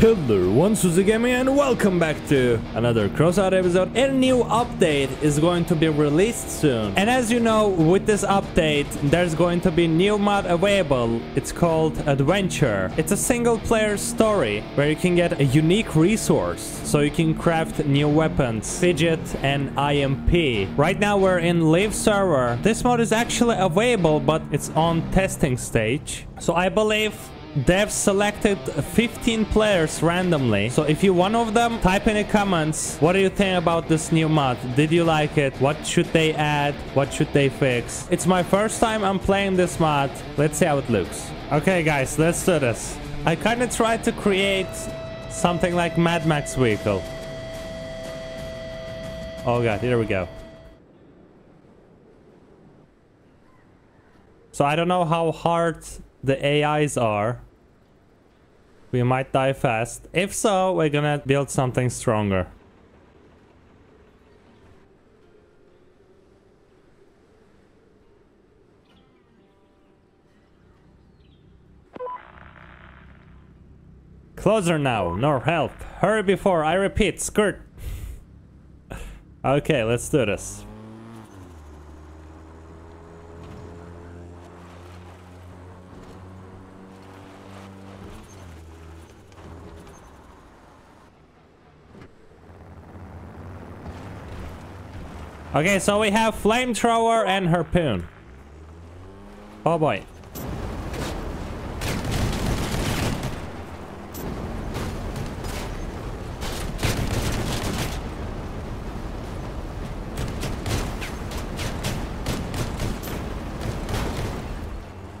Hello, one Suslik Gaming and welcome back to another Crossout episode. A new update is going to be released soon. And as you know, with this update, there's going to be new mod available. It's called Adventure. It's a single player story where you can get a unique resource. So you can craft new weapons, fidget and IMP. Right now we're in live server. This mod is actually available, but it's on testing stage. So I believe They've selected 15 players randomly. So if you're one of them, type in the comments. What do you think about this new mod? Did you like it? What should they add? What should they fix? It's my first time I'm playing this mod. Let's see how it looks. Okay, guys, let's do this. I kind of tried to create something like Mad Max vehicle. Oh god, here we go. So I don't know how hard the AIs are. We might die fast. If so, we're gonna build something stronger. Closer now, nor help. Hurry before, I repeat, skirt. okay, let's do this. Okay, so we have flamethrower and harpoon. Oh boy.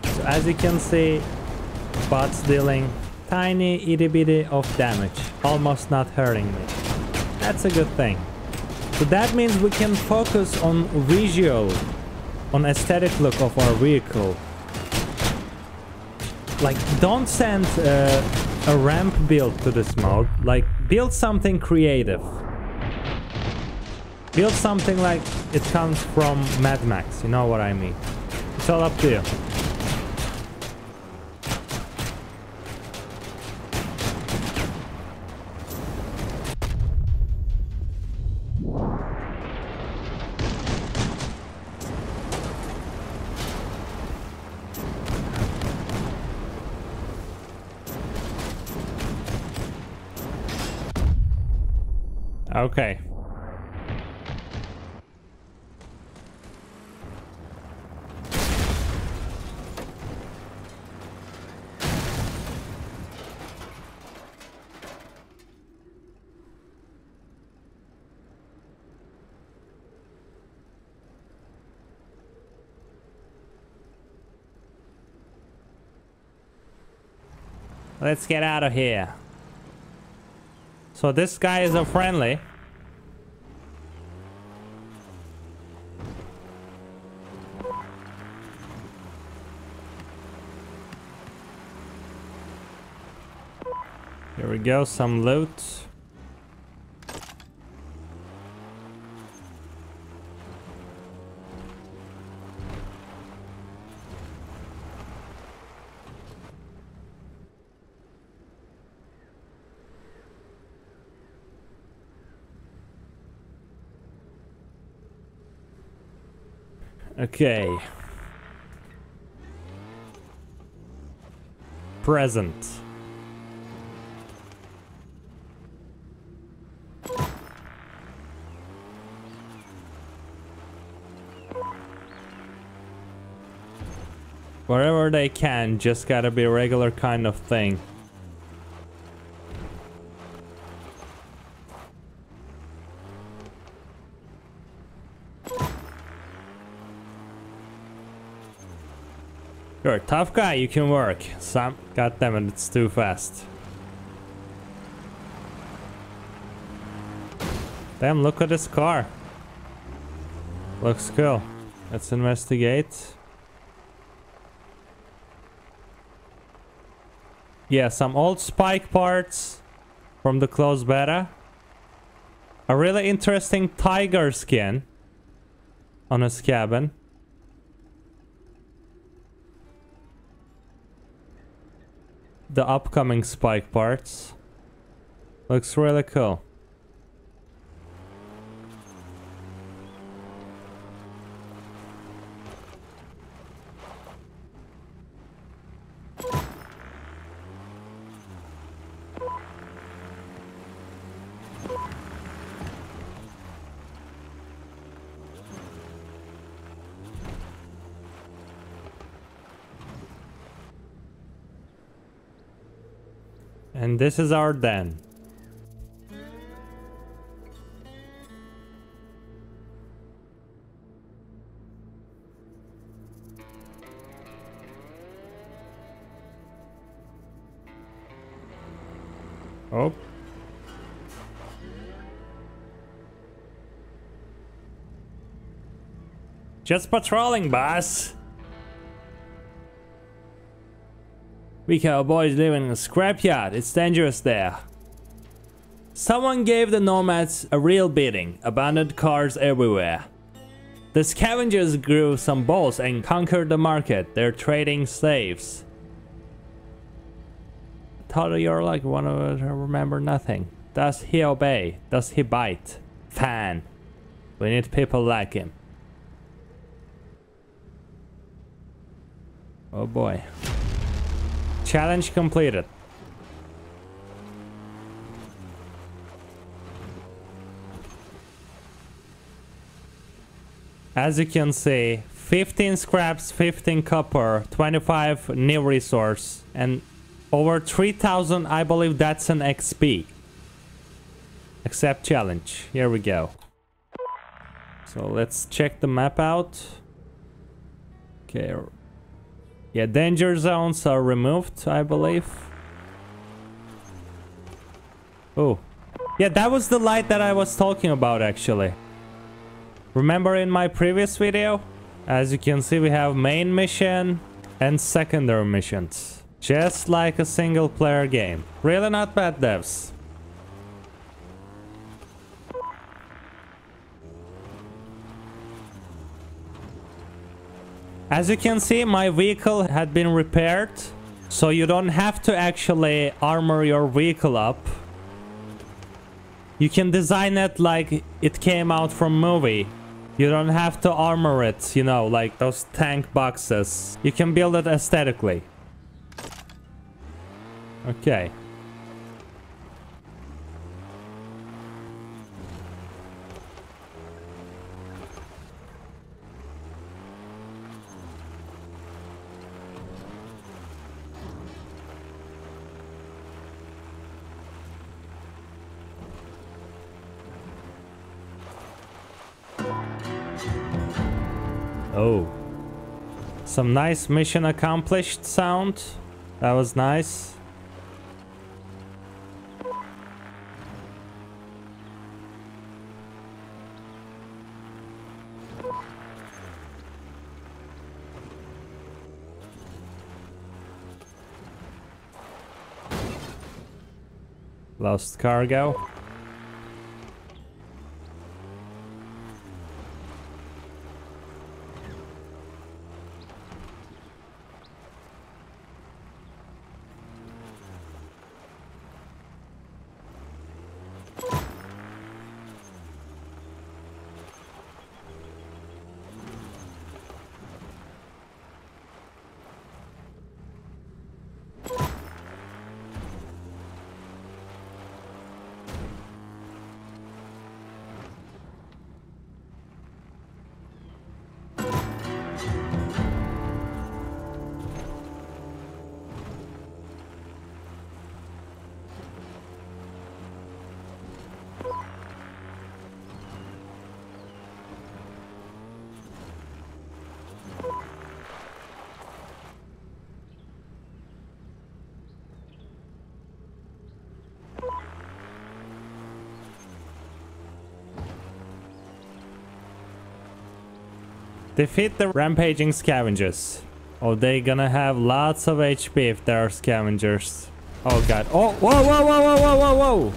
So as you can see, bots dealing tiny itty bitty of damage, almost not hurting me. That's a good thing. So that means we can focus on visual, on aesthetic look of our vehicle. Like, don't send uh, a ramp build to this mode. Like, build something creative. Build something like it comes from Mad Max, you know what I mean. It's all up to you. Okay. Let's get out of here. So this guy is a friendly. Here we go, some loot. Okay. Present. Wherever they can, just gotta be a regular kind of thing. You're a tough guy, you can work. Some God damn it, it's too fast. Damn, look at this car. Looks cool. Let's investigate. Yeah, some old spike parts from the closed beta. A really interesting tiger skin on his cabin. The upcoming spike parts. Looks really cool. And this is our den. Oh. Just patrolling, boss. We cowboys live in a scrapyard. It's dangerous there. Someone gave the nomads a real beating. Abandoned cars everywhere. The scavengers grew some balls and conquered the market. They're trading slaves. Thought you're like one of remember nothing. Does he obey? Does he bite? Fan. We need people like him. Oh boy. Challenge completed. As you can see, 15 scraps, 15 copper, 25 new resource, and over 3000, I believe that's an XP. Accept challenge. Here we go. So let's check the map out. Okay, yeah, danger zones are removed, I believe. Oh. Yeah, that was the light that I was talking about, actually. Remember in my previous video? As you can see, we have main mission and secondary missions. Just like a single player game. Really not bad devs. As you can see, my vehicle had been repaired. So you don't have to actually armor your vehicle up. You can design it like it came out from movie. You don't have to armor it, you know, like those tank boxes. You can build it aesthetically. Okay. Oh. Some nice mission accomplished sound. That was nice. Lost cargo. Defeat the rampaging scavengers. Oh, they gonna have lots of HP if there are scavengers. Oh god. Oh, whoa, whoa, whoa, whoa, whoa, whoa, whoa!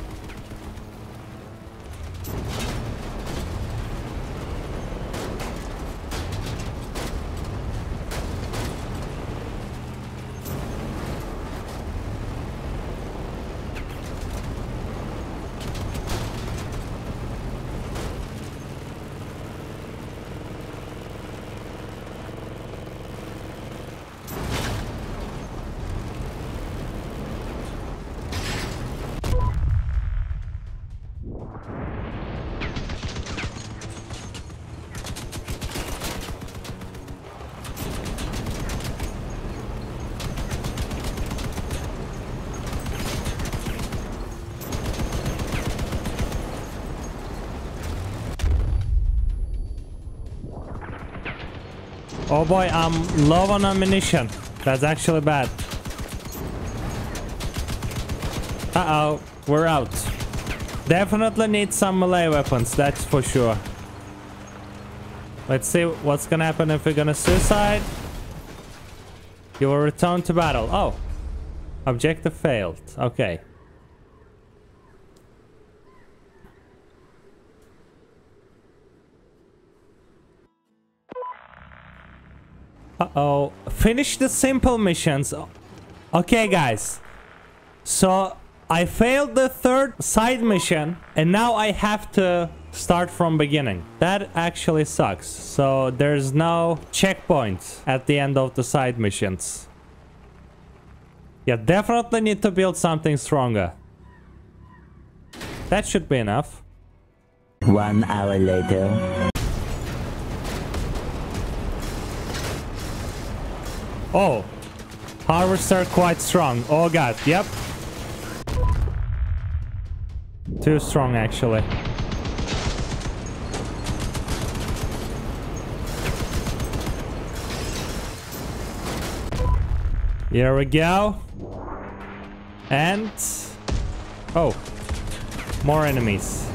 Oh boy, I'm low on ammunition. That's actually bad. Uh-oh, we're out. Definitely need some melee weapons, that's for sure. Let's see what's gonna happen if we're gonna suicide. You will return to battle. Oh. Objective failed. Okay. Uh-oh. Finish the simple missions. Okay, guys. So, I failed the third side mission, and now I have to start from beginning. That actually sucks. So, there's no checkpoint at the end of the side missions. Yeah, definitely need to build something stronger. That should be enough. One hour later. Oh, harvester quite strong. Oh god, yep. Too strong actually. Here we go. And... Oh. More enemies.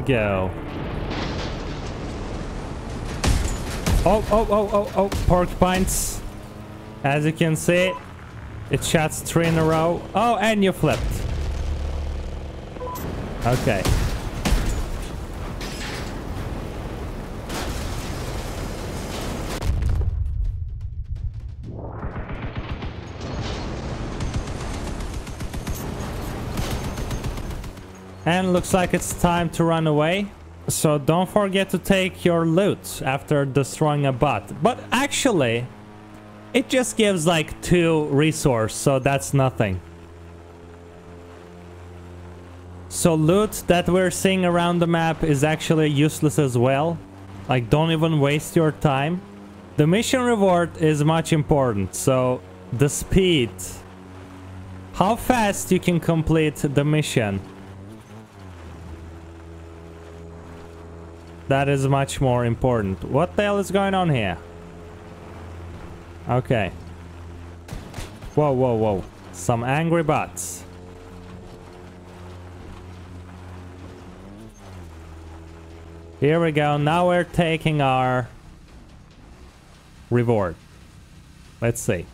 Go. Oh, oh, oh, oh, oh, porcupines. As you can see, it shots three in a row. Oh, and you flipped. Okay. And looks like it's time to run away. So don't forget to take your loot after destroying a bot. But actually, it just gives like two resource, so that's nothing. So loot that we're seeing around the map is actually useless as well. Like don't even waste your time. The mission reward is much important, so the speed. How fast you can complete the mission That is much more important. What the hell is going on here? Okay. Whoa, whoa, whoa. Some angry bots. Here we go. Now we're taking our reward. Let's see.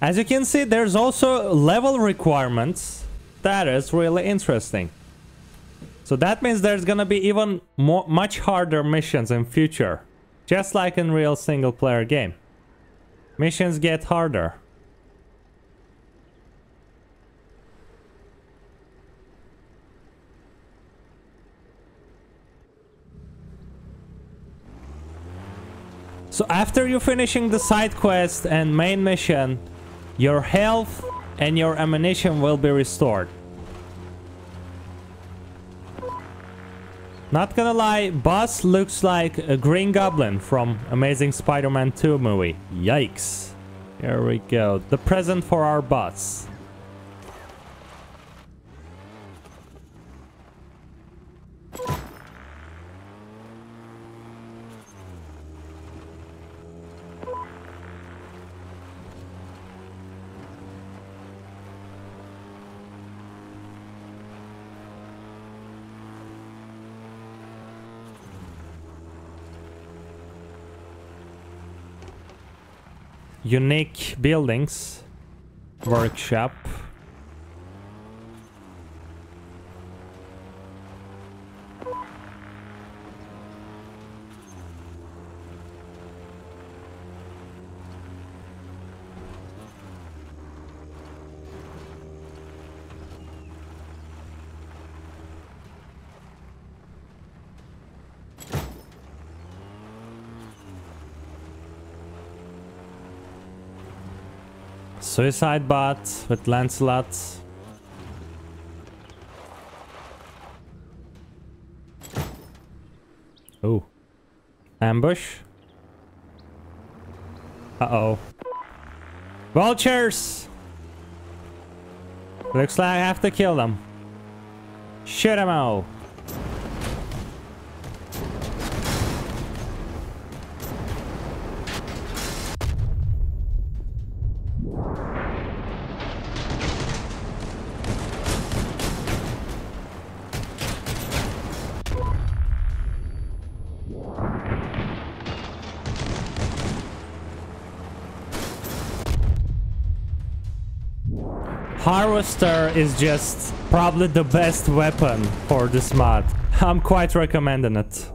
As you can see, there's also level requirements. That is really interesting. So that means there's gonna be even more, much harder missions in future. Just like in real single player game. Missions get harder. So after you finishing the side quest and main mission, your health and your ammunition will be restored. Not gonna lie, boss looks like a Green Goblin from Amazing Spider-Man 2 movie. Yikes. Here we go. The present for our boss. Unique buildings workshop Suicide bot with Lancelot. Oh. Ambush. Uh-oh. Vultures! Looks like I have to kill them. Shoot them all. Harvester is just probably the best weapon for this mod. I'm quite recommending it.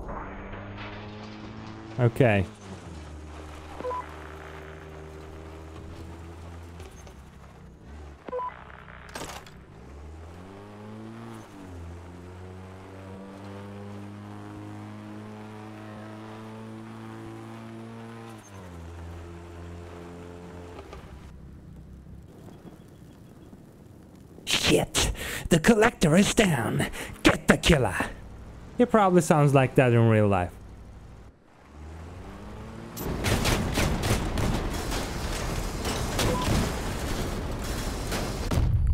Okay. Shit! Collector is down! Get the killer! It probably sounds like that in real life.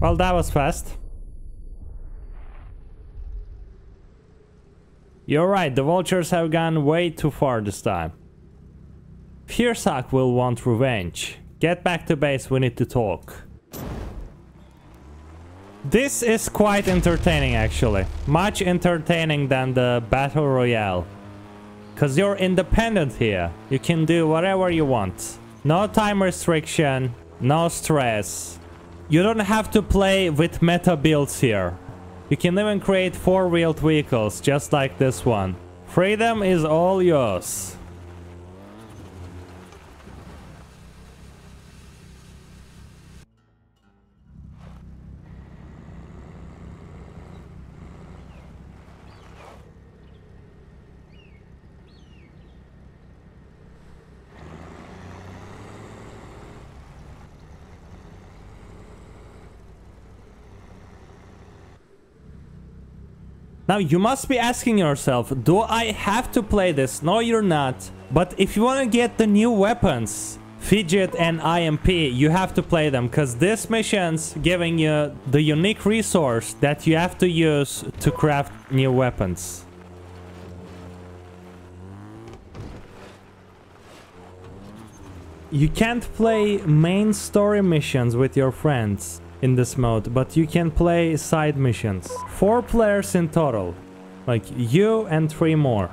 Well, that was fast. You're right, the vultures have gone way too far this time. Fearsock will want revenge. Get back to base, we need to talk. This is quite entertaining actually. Much entertaining than the Battle Royale. Cause you're independent here. You can do whatever you want. No time restriction, no stress. You don't have to play with meta builds here. You can even create four-wheeled vehicles just like this one. Freedom is all yours. Now you must be asking yourself, do I have to play this? No, you're not. But if you want to get the new weapons, Fidget and IMP, you have to play them because this mission's giving you the unique resource that you have to use to craft new weapons. You can't play main story missions with your friends in this mode, but you can play side missions. Four players in total. Like you and three more.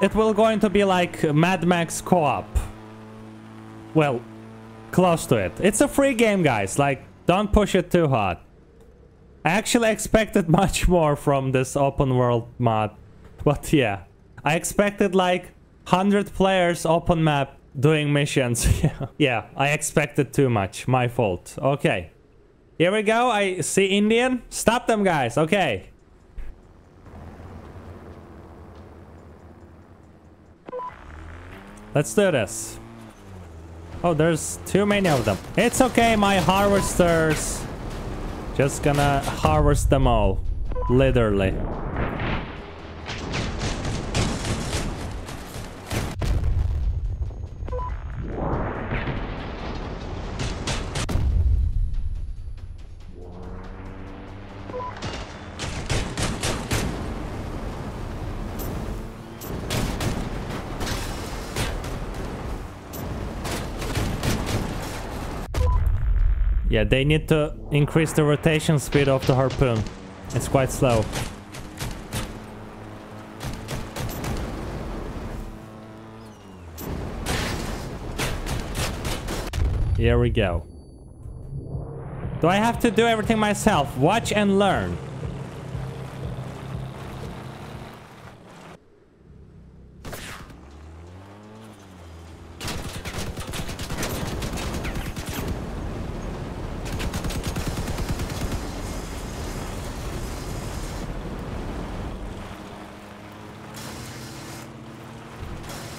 It will going to be like Mad Max co-op. Well, close to it. It's a free game, guys. Like, don't push it too hard. I actually expected much more from this open world mod. But yeah, I expected like 100 players open map doing missions. yeah, I expected too much. My fault. Okay. Here we go. I see Indian. Stop them, guys. Okay. Let's do this. Oh, there's too many of them. It's okay, my harvesters. Just gonna harvest them all. Literally. Yeah, they need to increase the rotation speed of the harpoon. It's quite slow. Here we go. Do I have to do everything myself? Watch and learn.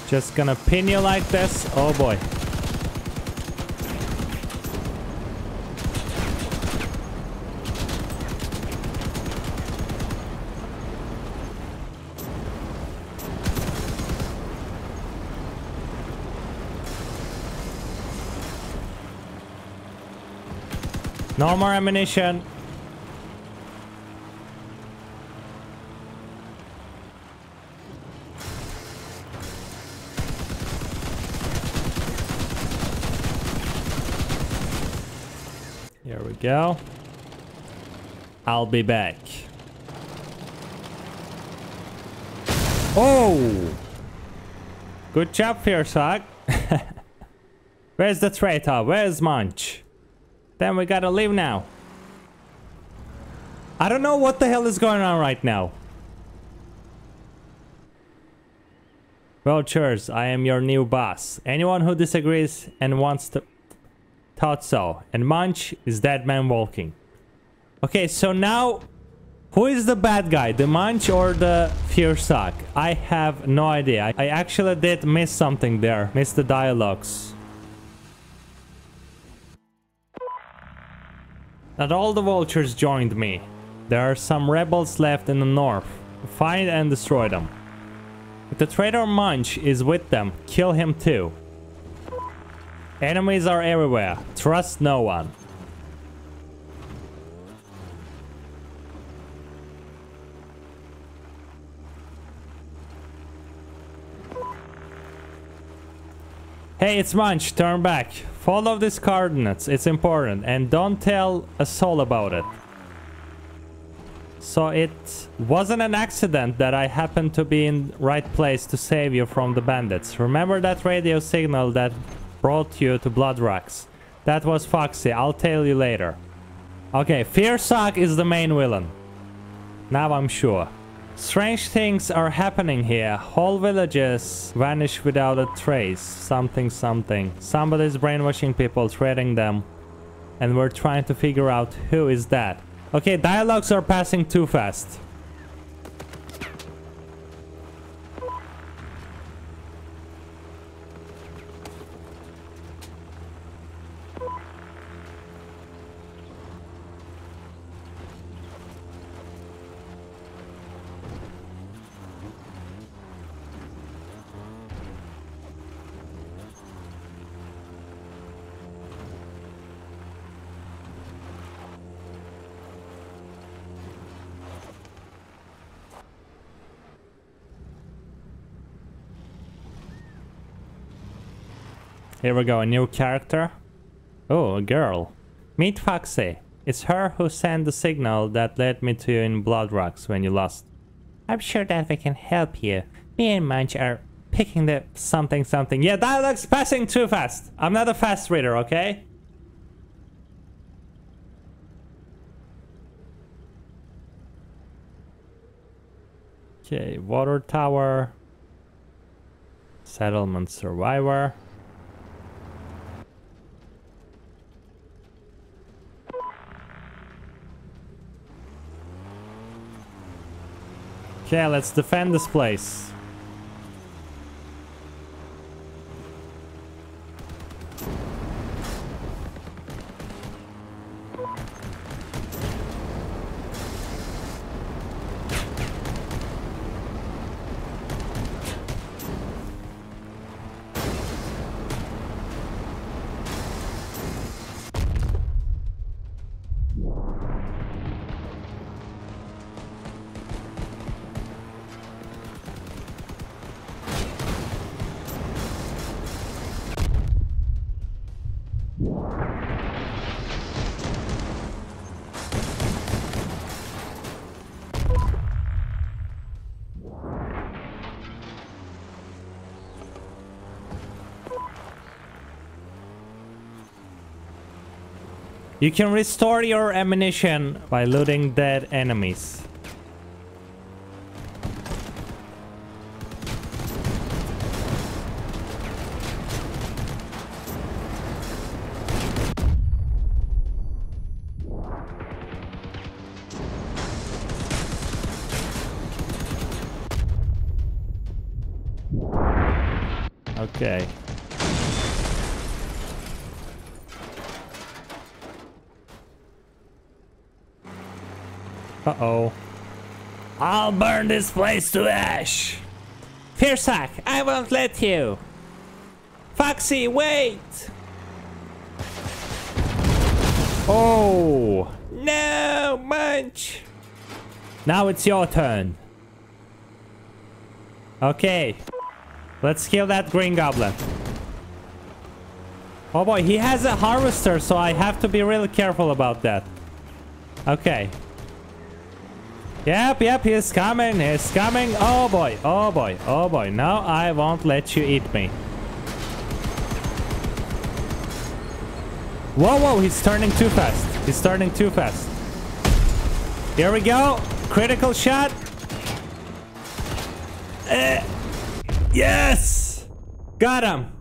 Just gonna pin you like this. Oh boy. No more ammunition. Here we go. I'll be back. Oh! Good job, Fearsock. Where's the traitor? Where's Munch? Then we gotta leave now. I don't know what the hell is going on right now. Well, cheers, I am your new boss. Anyone who disagrees and wants to... Thought so. And Munch is dead man walking. Okay, so now... Who is the bad guy? The Munch or the Fearsock? I have no idea. I actually did miss something there. Miss the dialogues. Not all the vultures joined me. There are some rebels left in the north. Find and destroy them. If the traitor Munch is with them, kill him too. Enemies are everywhere. Trust no one. Hey, it's Munch. Turn back. Follow these coordinates. It's important. And don't tell a soul about it. So it wasn't an accident that I happened to be in the right place to save you from the bandits. Remember that radio signal that brought you to Blood Rocks? That was Foxy. I'll tell you later. Okay, Fearsock is the main villain. Now I'm sure. Strange things are happening here. Whole villages vanish without a trace. Something, something. Somebody's brainwashing people, threatening them. And we're trying to figure out who is that. Okay, dialogues are passing too fast. Here we go, a new character. Oh, a girl. Meet Foxy. It's her who sent the signal that led me to you in Blood Rocks when you lost. I'm sure that we can help you. Me and Munch are picking the something something. Yeah, dialogue's passing too fast. I'm not a fast reader, okay? Okay, water tower. Settlement survivor. Okay, let's defend this place. You can restore your ammunition by looting dead enemies. Uh-oh. I'll burn this place to ash. Fearsack, I won't let you. Foxy, wait! Oh! No, Munch! Now it's your turn. Okay. Let's kill that green goblin. Oh boy, he has a harvester, so I have to be really careful about that. Okay. Yep, yep, he's coming, he's coming. Oh boy, oh boy, oh boy. Now I won't let you eat me. Whoa, whoa, he's turning too fast. He's turning too fast. Here we go. Critical shot. Eh. Yes! Got him.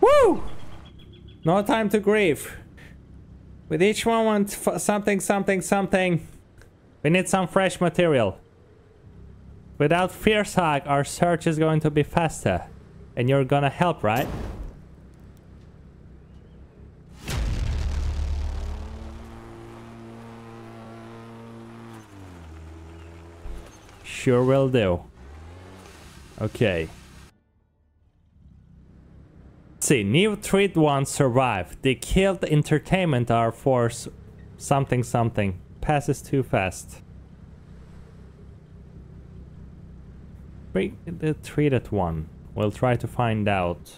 Woo! No time to grieve. With each one moment, something, something, something. We need some fresh material. Without Fearsack, our search is going to be faster. And you're gonna help, right? Sure will do. Okay. See, new treat one survived. They killed entertainment our force something something. Passes too fast. Break the treated one. We'll try to find out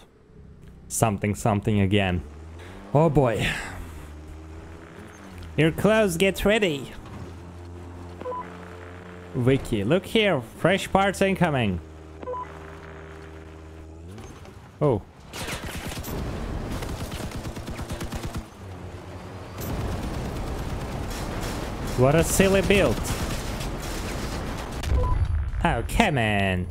something something again. Oh boy. Your clothes get ready. Wiki, look here, fresh parts incoming. Oh. What a silly build. Oh, come on.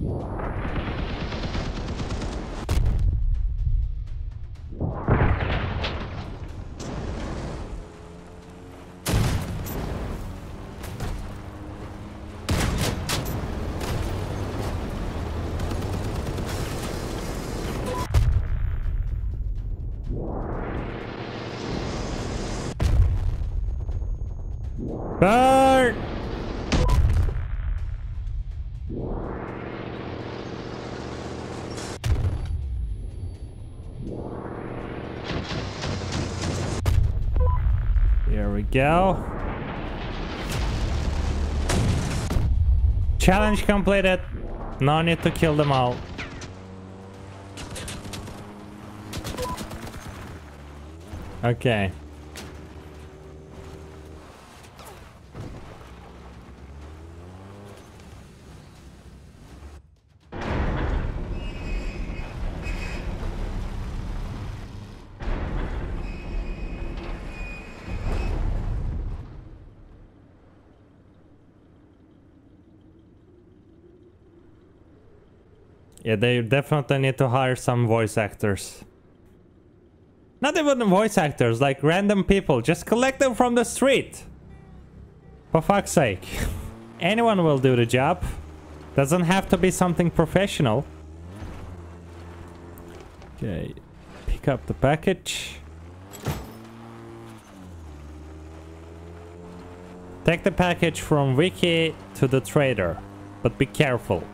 Burn! Go. Challenge completed. No need to kill them all. Okay. Yeah, they definitely need to hire some voice actors. Not even voice actors, like random people. Just collect them from the street. For fuck's sake. Anyone will do the job. Doesn't have to be something professional. Okay. Pick up the package. Take the package from Wiki to the trader, but be careful.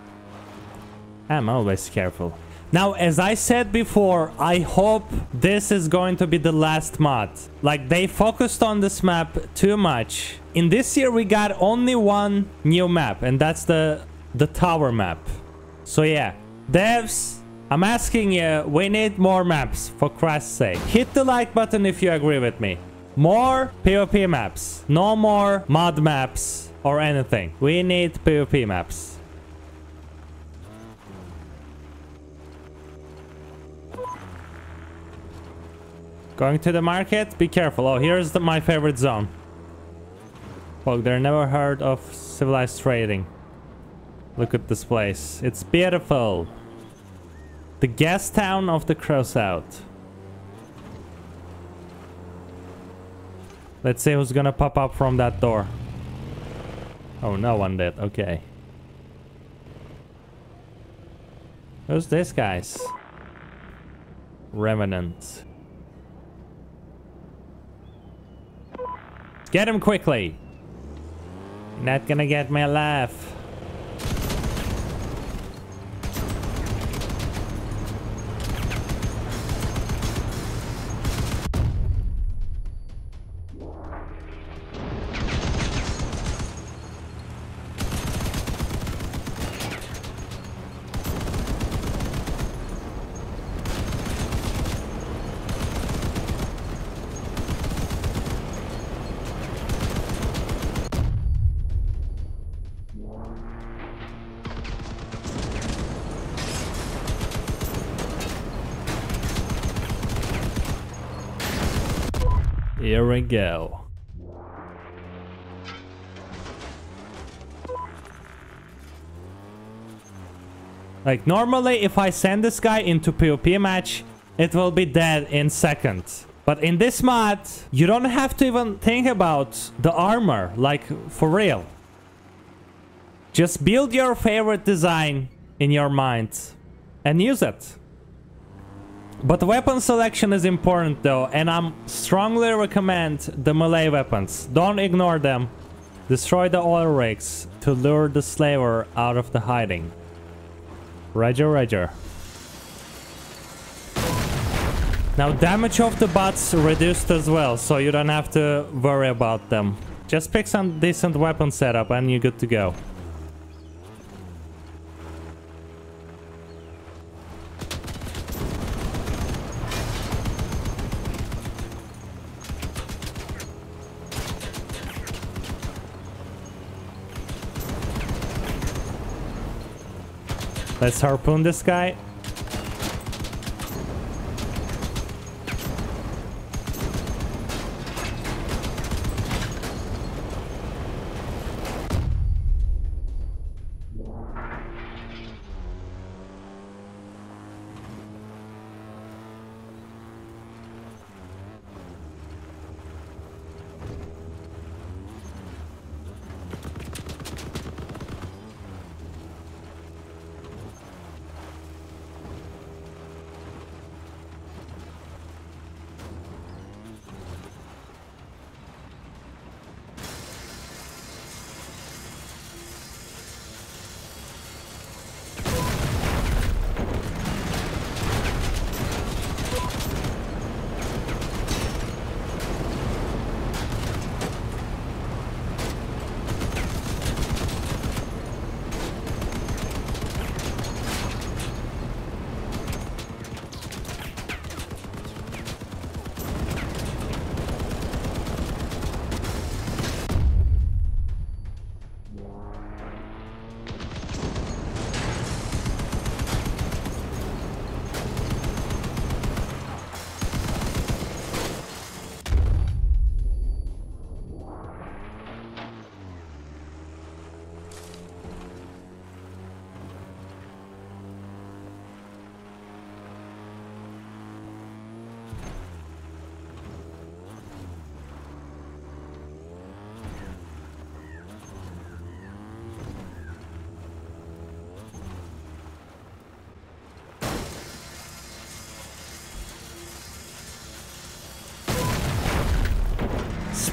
I'm always careful. Now, as I said before, I hope this is going to be the last mod. Like, they focused on this map too much. In this year, we got only one new map, and that's the, the tower map. So yeah, devs, I'm asking you, we need more maps, for Christ's sake. Hit the like button if you agree with me. More PvP maps. No more mod maps or anything. We need PvP maps. Going to the market? Be careful. Oh, here's the, my favorite zone. Look, they're never heard of civilized trading. Look at this place. It's beautiful. The guest town of the Crossout. Let's see who's gonna pop up from that door. Oh, no one did. Okay. Who's this, guys? Revenant. Get him quickly. Not gonna get me alive. Here we go. Like normally if I send this guy into PvP match, it will be dead in seconds. But in this mod, you don't have to even think about the armor, like for real. Just build your favorite design in your mind and use it. But weapon selection is important though, and I'm strongly recommend the melee weapons. Don't ignore them. Destroy the oil rigs to lure the slaver out of the hiding. Roger, roger. Now damage of the bots reduced as well, so you don't have to worry about them. Just pick some decent weapon setup and you're good to go. Let's harpoon this guy.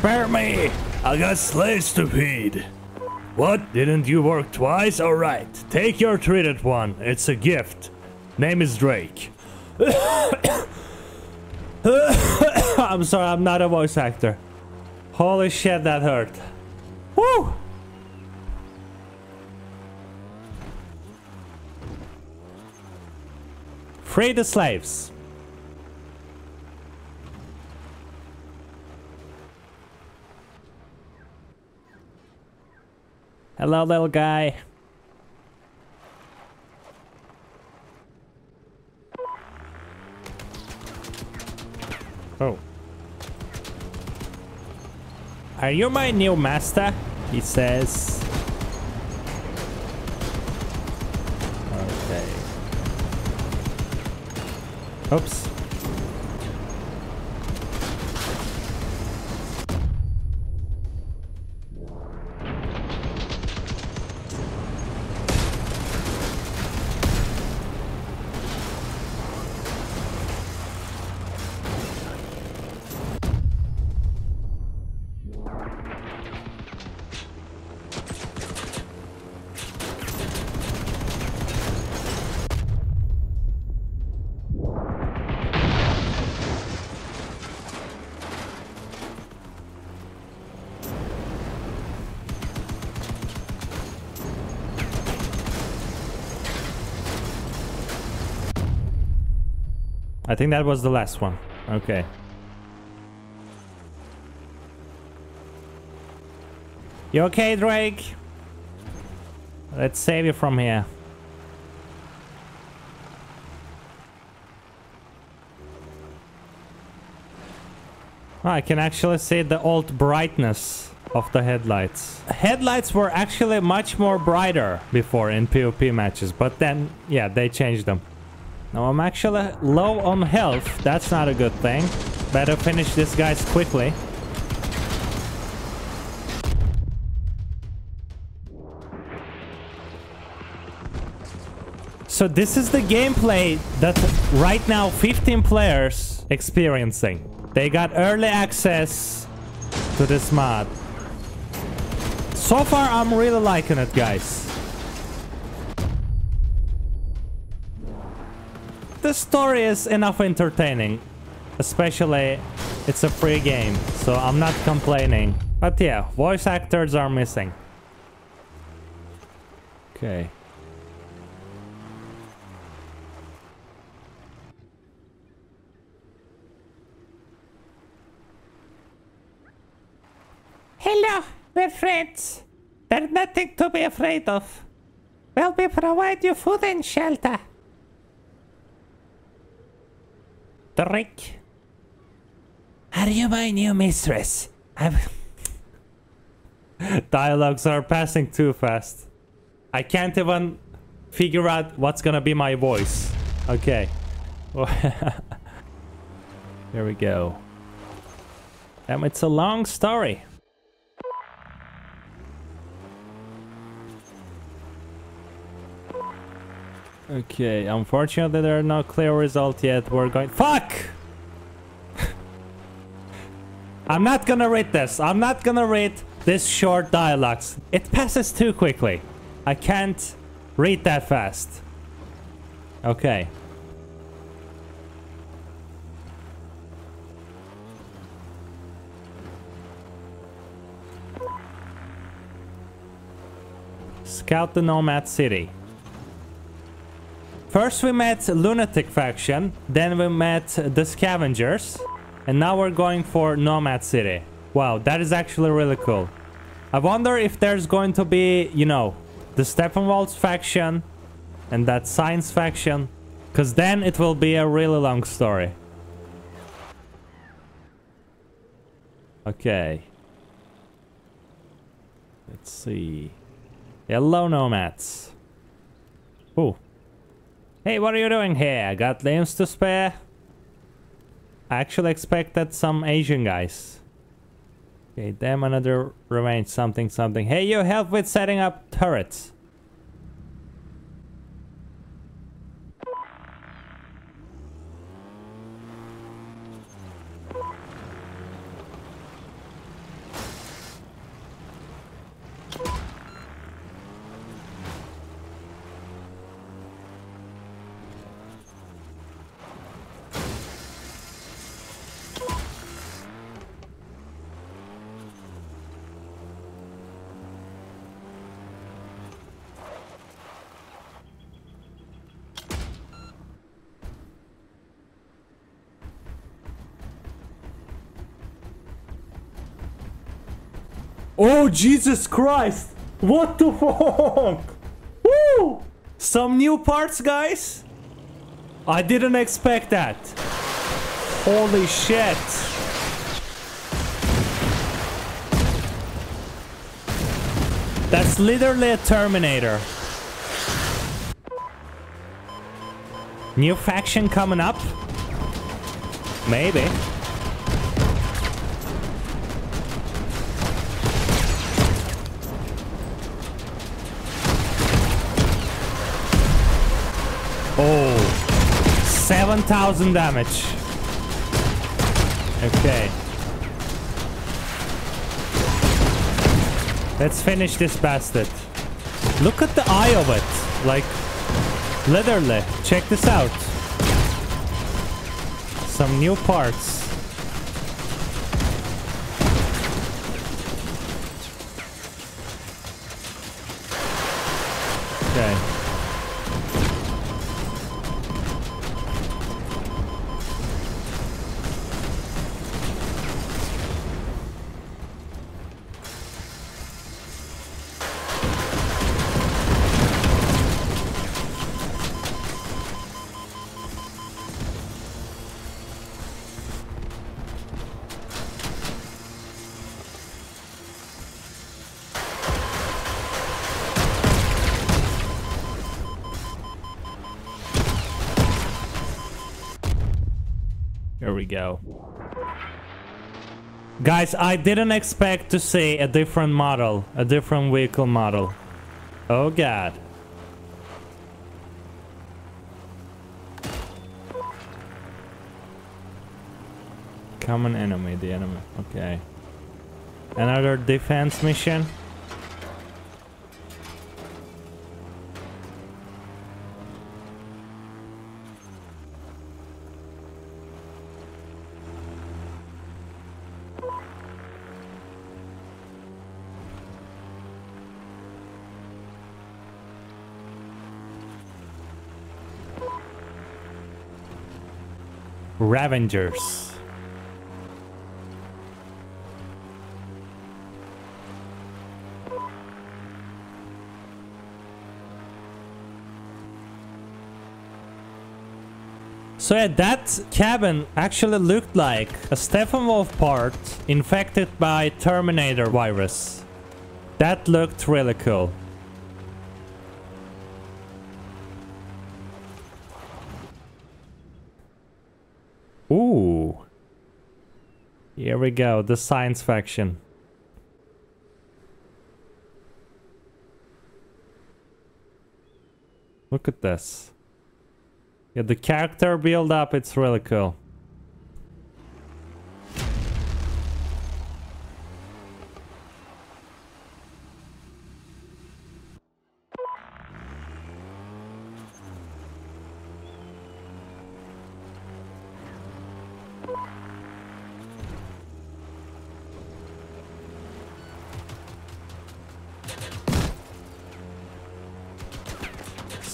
Spare me! I got slaves to feed. What? Didn't you work twice? Alright, take your treated one. It's a gift. Name is Drake. I'm sorry, I'm not a voice actor. Holy shit, that hurt. Woo! Free the slaves. Hello, little guy. Oh. Are you my new master? He says. Okay. Oops. Think that was the last one. Okay. You okay, Drake? Let's save you from here. Oh, I can actually see the old brightness of the headlights. Headlights were actually much more brighter before in PvP matches, but then, yeah, they changed them. Now I'm actually low on health. That's not a good thing. Better finish this guys quickly. So this is the gameplay that right now 15 players experiencing. They got early access to this mod. So far I'm really liking it guys. The story is enough entertaining. Especially, it's a free game, so I'm not complaining. But yeah, voice actors are missing. Okay. Hello, we're friends. There's nothing to be afraid of. Well, we provide you food and shelter. Drake. Are you my new mistress? I've... Dialogues are passing too fast. I can't even figure out what's gonna be my voice. Okay. Here we go. Damn, it's a long story. Okay, unfortunately there are no clear results yet. We're going- FUCK! I'm not gonna read this. I'm not gonna read this short dialogues. It passes too quickly. I can't read that fast. Okay. Scout the Nomad City. First we met Lunatic faction, then we met the Scavengers, and now we're going for Nomad City. Wow, that is actually really cool. I wonder if there's going to be, you know, the Steppenwolfs faction and that Science faction, because then it will be a really long story. Okay. Let's see. Yellow Nomads. Oh, Hey, what are you doing here? Got limbs to spare? I actually expected some Asian guys. Okay, damn another remains something something. Hey, you help with setting up turrets. Oh, Jesus Christ! What the fuck? Woo! Some new parts, guys? I didn't expect that. Holy shit. That's literally a Terminator. New faction coming up? Maybe. 7,000 damage. Okay. Let's finish this bastard. Look at the eye of it. Like, literally. Check this out. Some new parts. Okay. Guys, I didn't expect to see a different model, a different vehicle model. Oh god. Common enemy, the enemy. Okay. Another defense mission. Ravengers. So yeah, that cabin actually looked like a Steppenwolf part infected by Terminator virus. That looked really cool. Ooh. Here we go, the science faction. Look at this. Yeah, the character build up, it's really cool.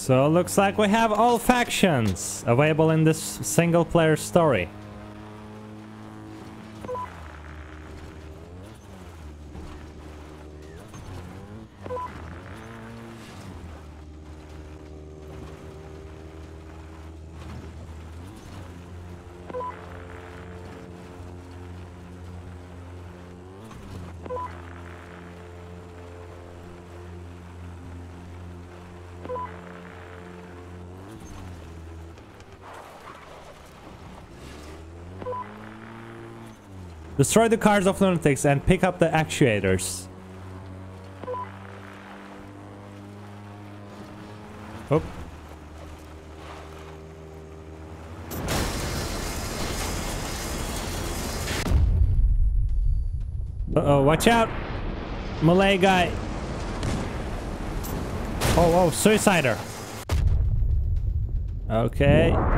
So it looks like we have all factions available in this single player story. Destroy the cars of lunatics and pick up the actuators. Oh. Uh-oh, watch out! melee guy. Oh, oh, suicider. Okay.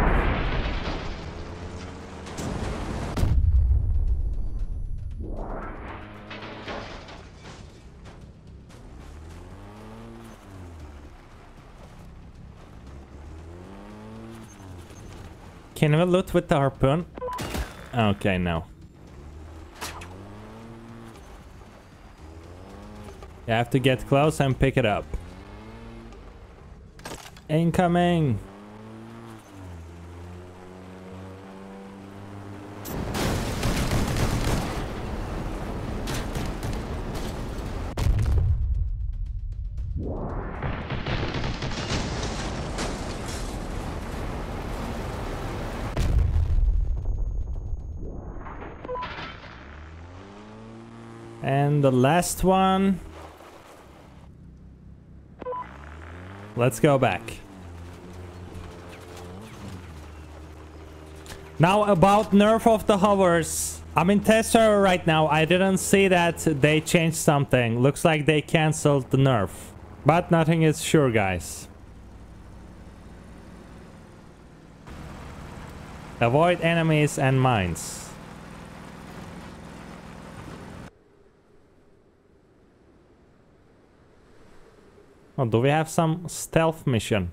Can we loot with the harpoon? Okay, no. You have to get close and pick it up. Incoming! The last one. Let's go back. Now about nerf of the hovers. I'm in test server right now. I didn't see that they changed something. Looks like they canceled the nerf. But nothing is sure, guys. Avoid enemies and mines. Oh, do we have some stealth mission?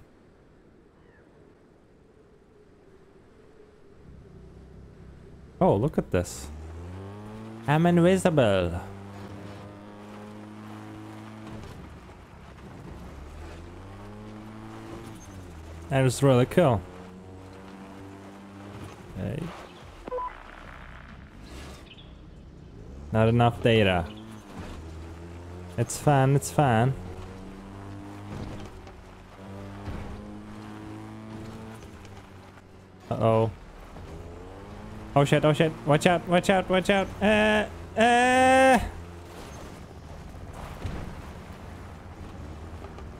Oh, look at this. I'm invisible. That is really cool. Okay. Not enough data. It's fine, it's fine. Uh-oh. Oh shit, oh shit. Watch out, watch out, watch out. Uh, uh.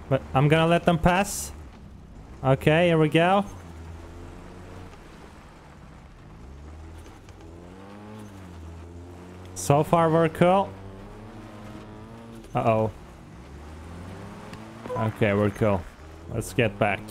But I'm gonna let them pass. Okay, here we go. So far, we're cool. Uh-oh. Okay, we're cool. Let's get back.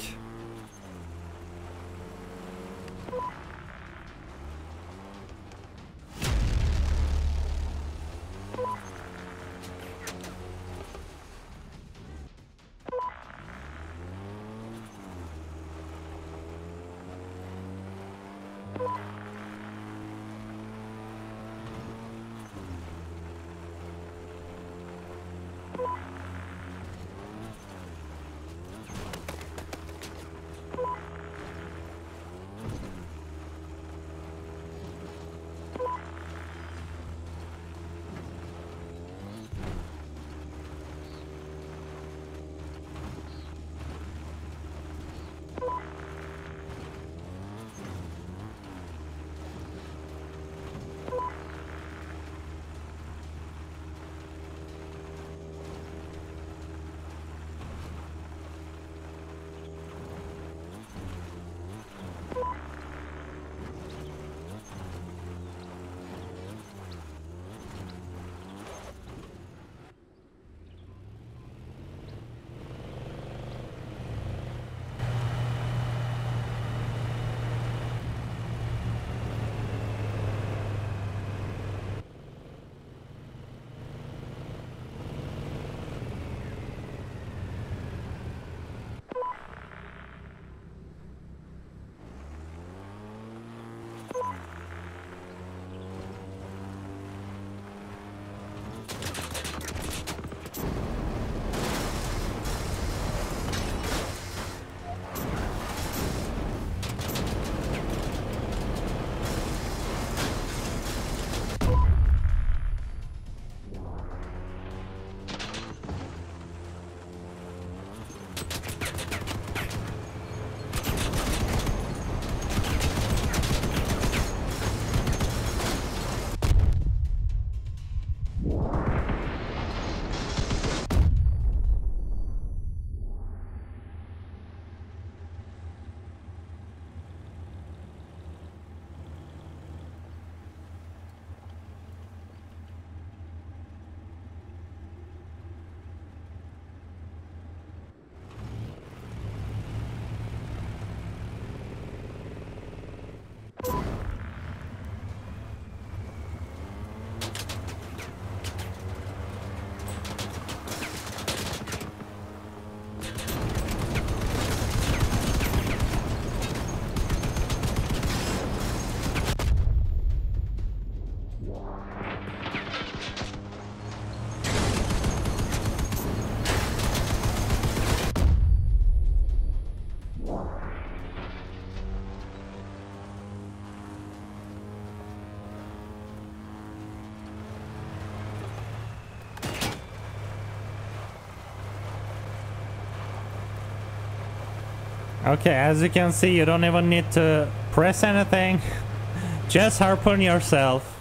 Okay, as you can see, you don't even need to press anything. Just harpoon yourself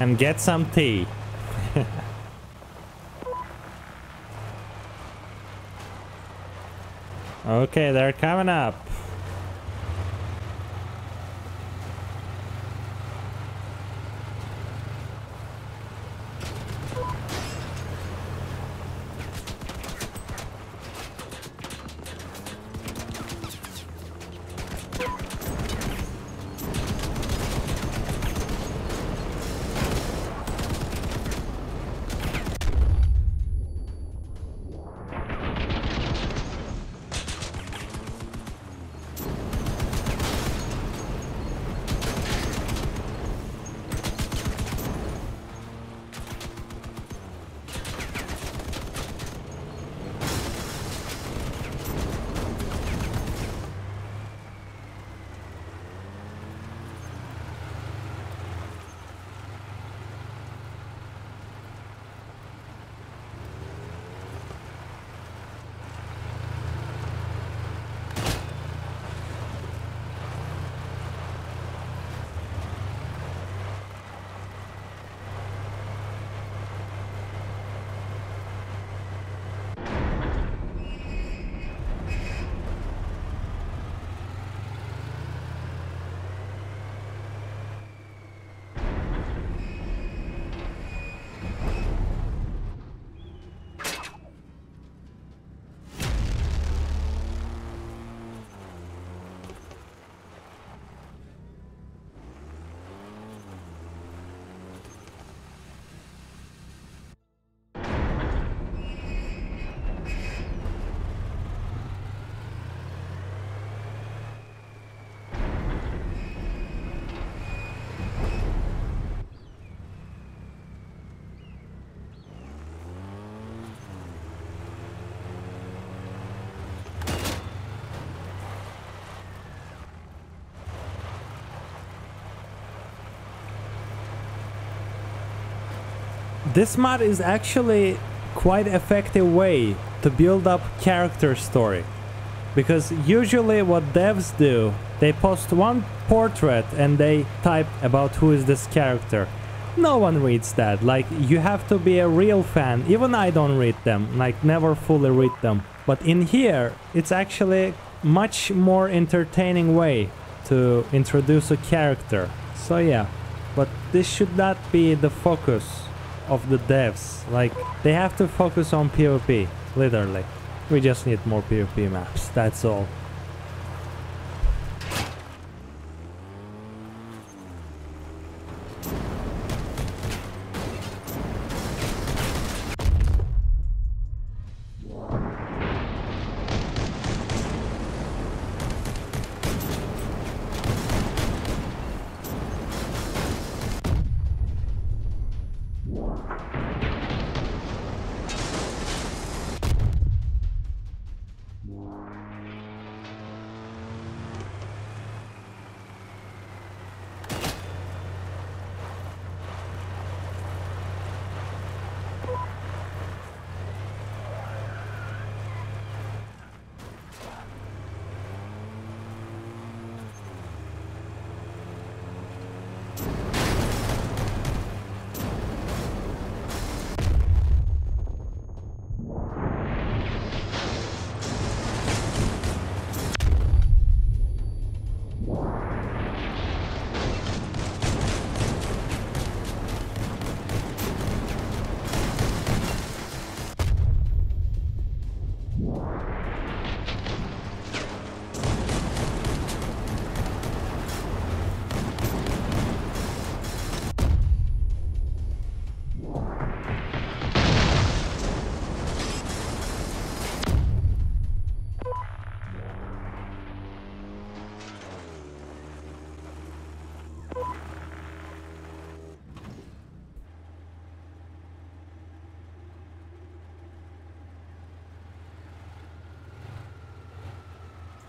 and get some tea. okay, they're coming up. This mod is actually quite effective way to build up character story. Because usually what devs do, they post one portrait and they type about who is this character. No one reads that. Like you have to be a real fan. Even I don't read them. Like never fully read them. But in here, it's actually much more entertaining way to introduce a character. So yeah, but this should not be the focus of the devs. Like, they have to focus on PvP, literally. We just need more PvP maps, that's all.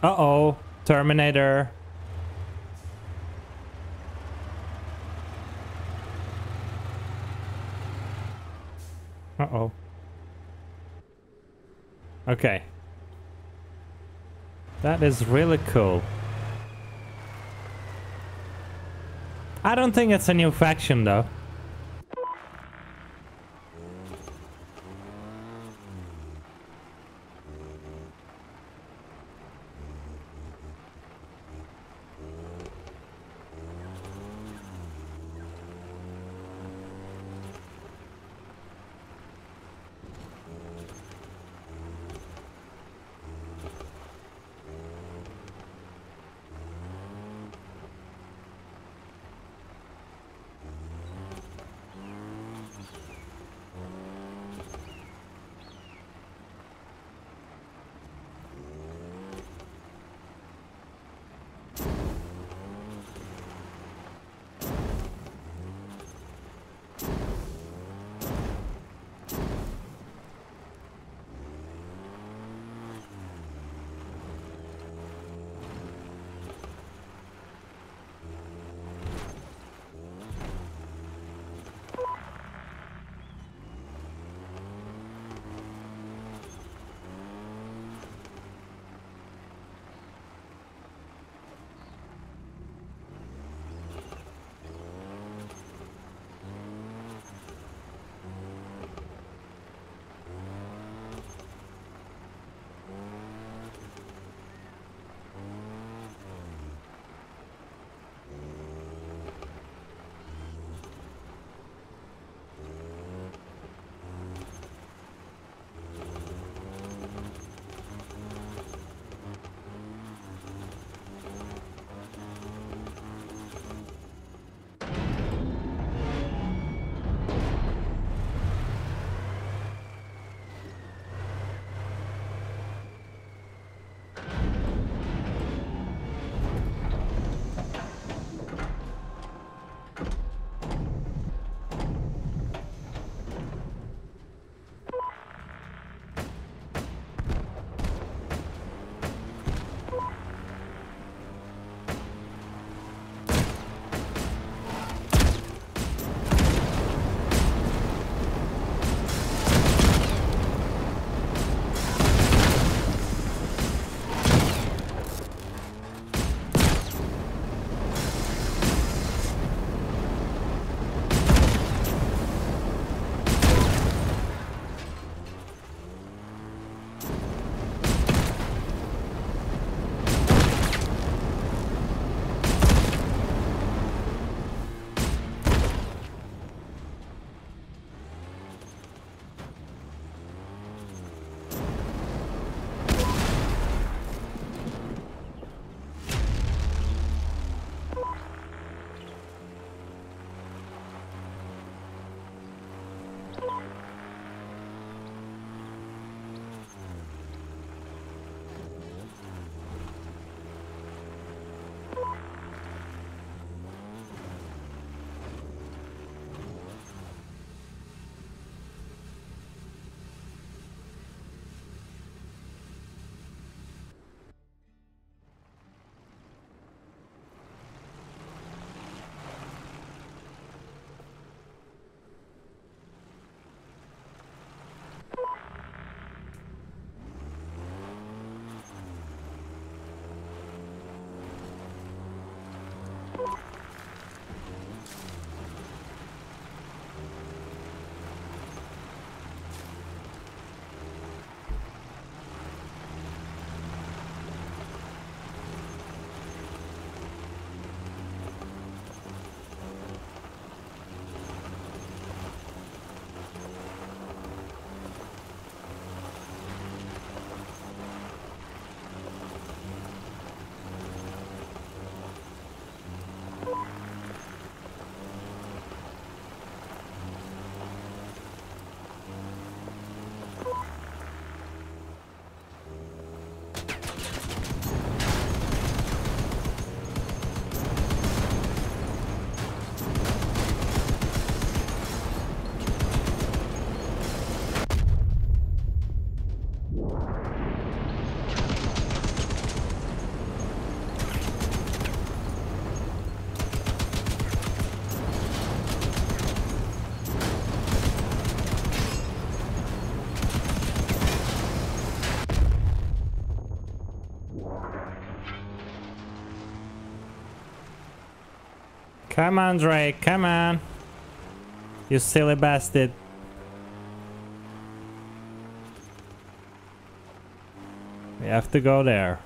Uh-oh. Terminator. Uh-oh. Okay. That is really cool. I don't think it's a new faction though. Come on, Drake, come on. You silly bastard. We have to go there.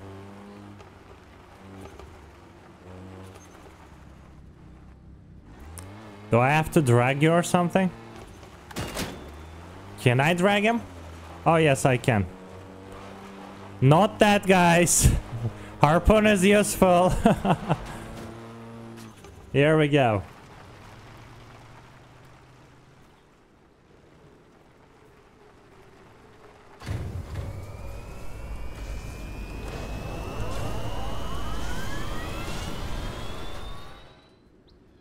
Do I have to drag you or something? Can I drag him? Oh, yes, I can. Not that, guys. Harpoon is useful. Here we go.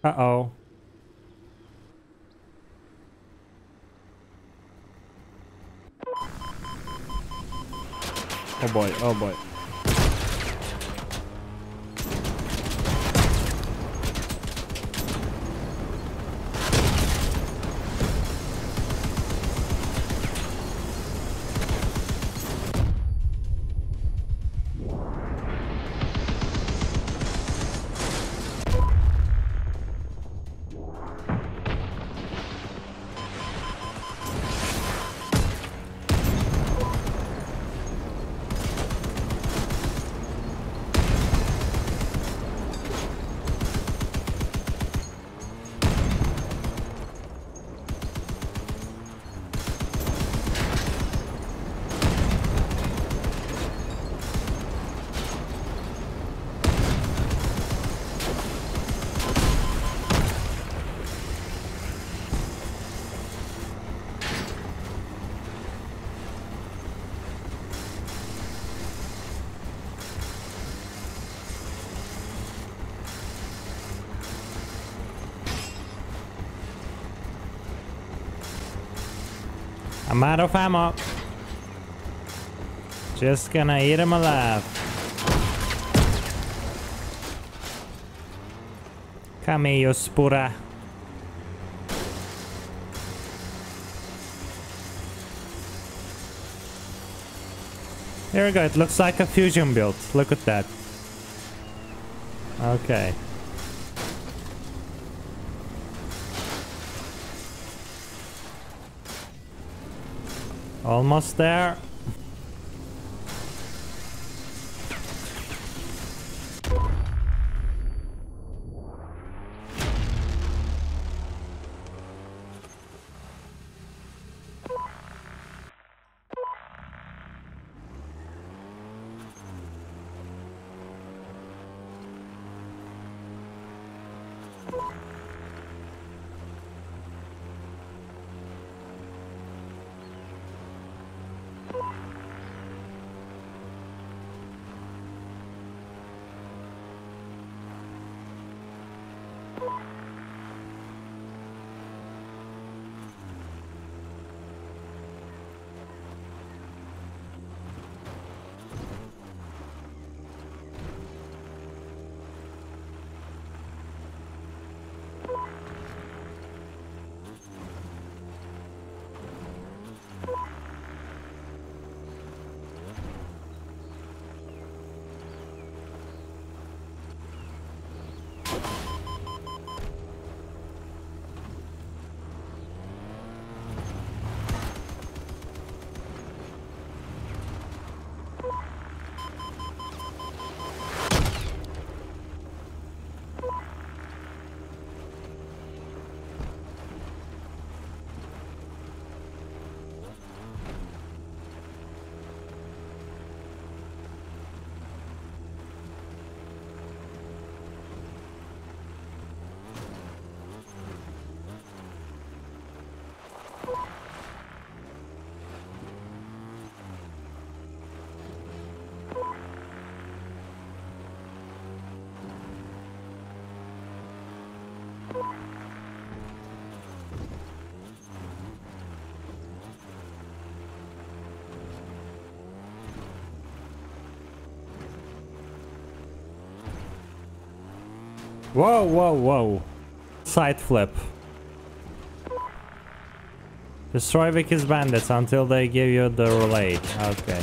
Uh-oh. Oh boy, oh boy. I'm out of ammo. Just gonna eat him alive. Come here, you spura. There we go, it looks like a fusion build. Look at that. Okay. Almost there. Whoa, whoa, whoa. Side flip. Destroy Vicky's bandits until they give you the relay. Okay.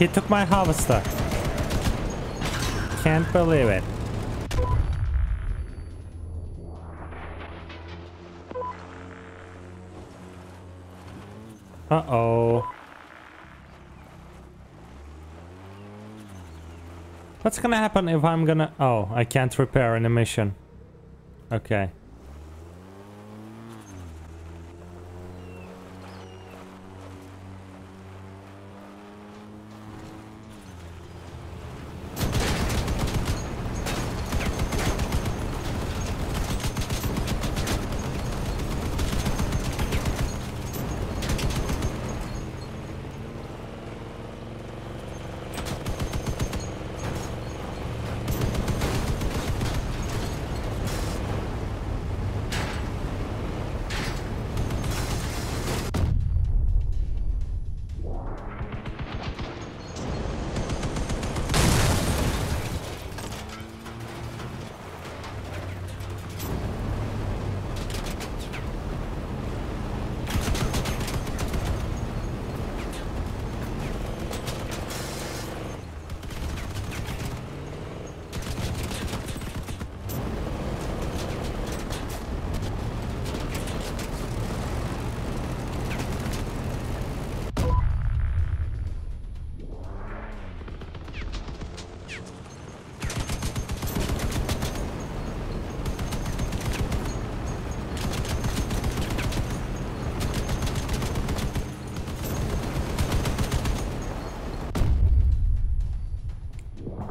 He took my harvester. Can't believe it. Uh-oh. What's gonna happen if I'm gonna... Oh, I can't repair an emission. Okay.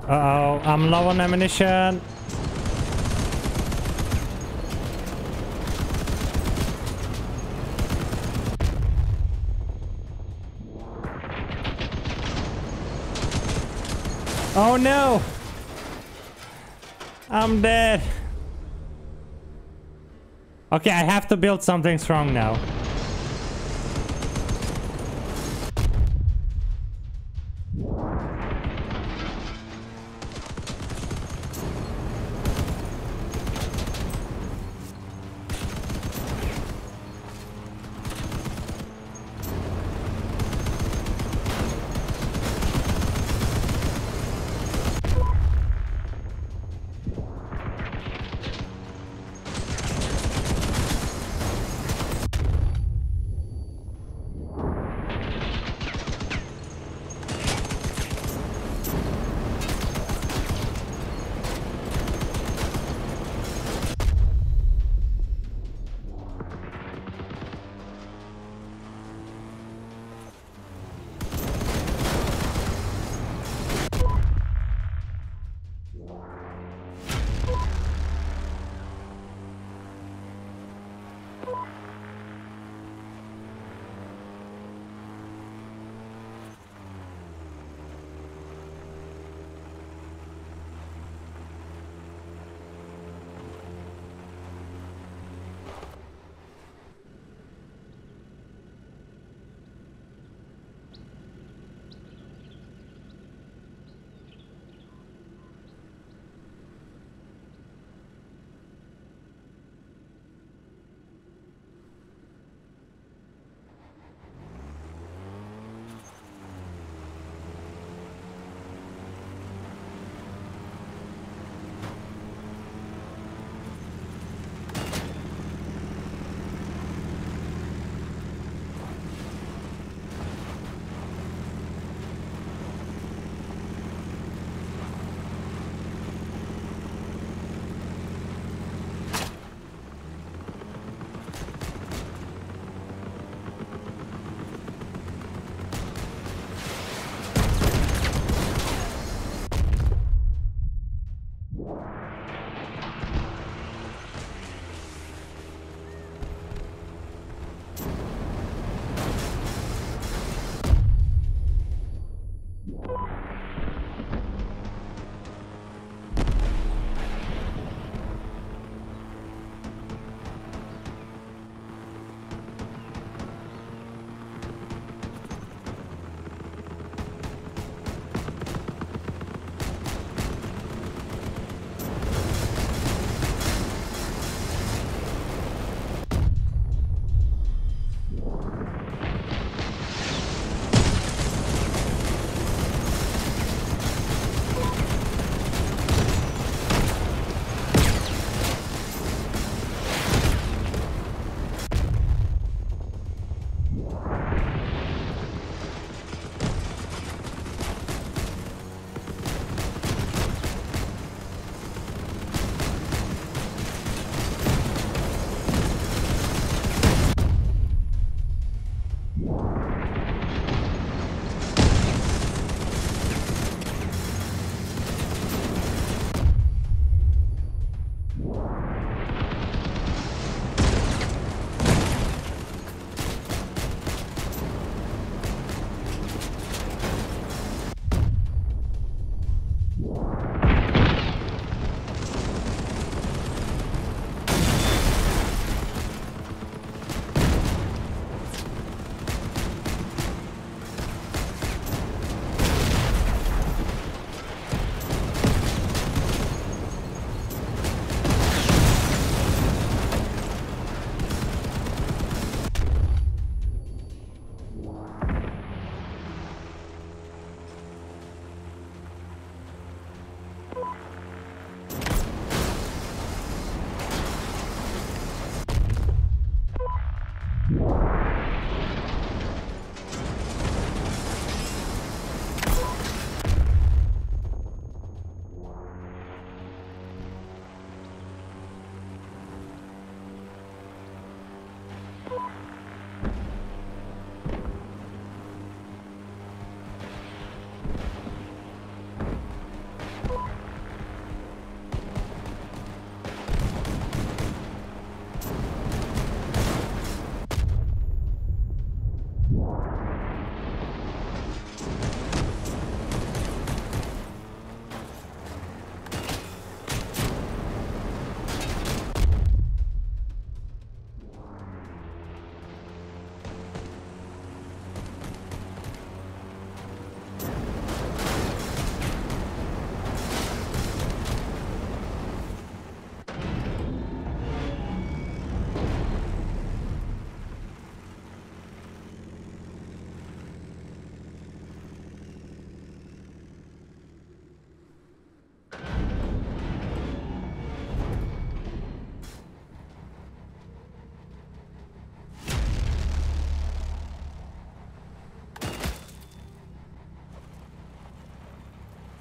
Uh-oh, I'm low on ammunition. Oh no! I'm dead. Okay, I have to build something strong now.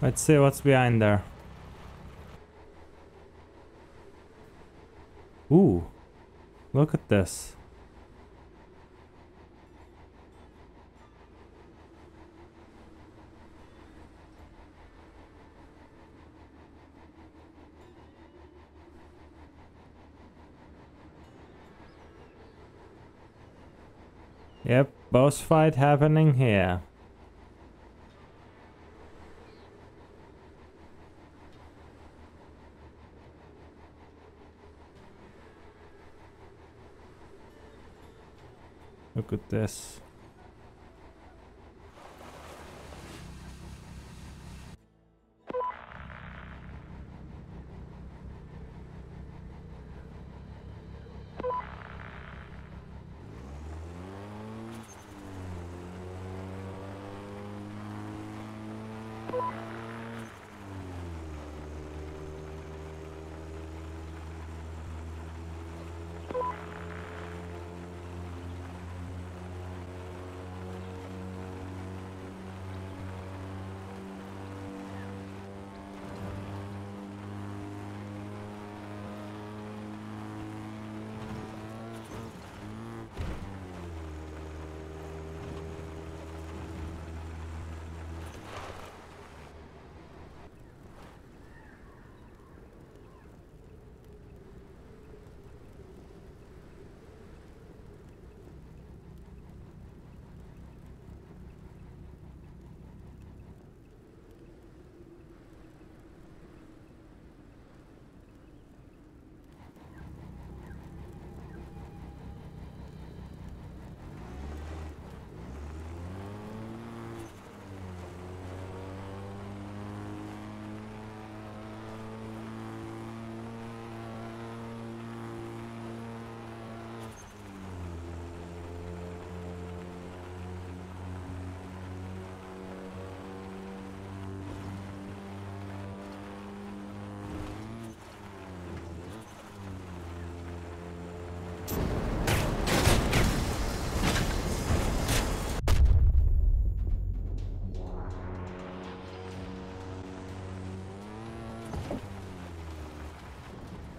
Let's see what's behind there. Ooh, look at this. Yep, boss fight happening here. Look at this.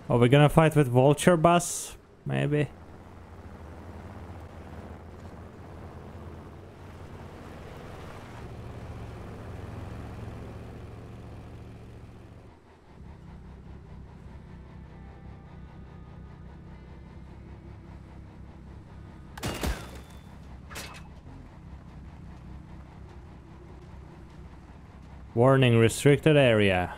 Are we gonna fight with Vulture Bus? Maybe. Warning, restricted area.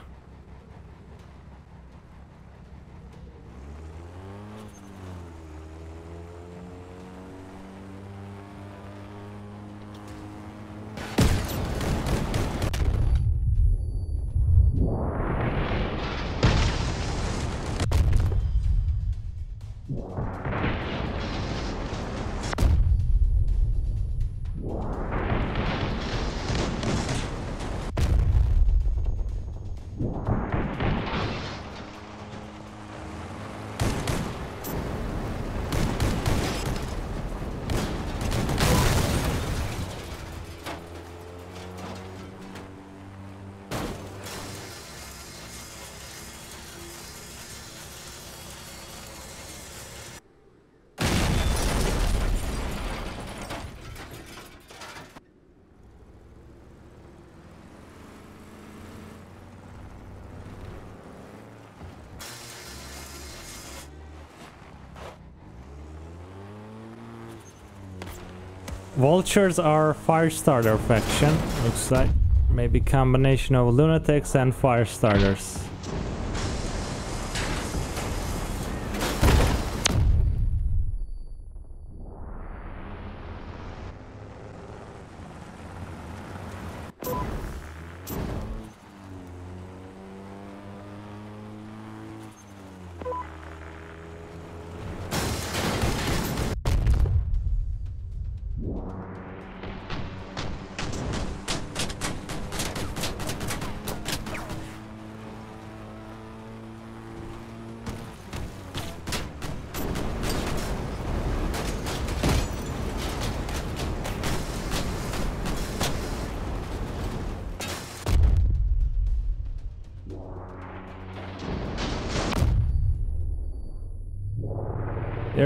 Vultures are Firestarter faction, looks like. Maybe combination of lunatics and Firestarters.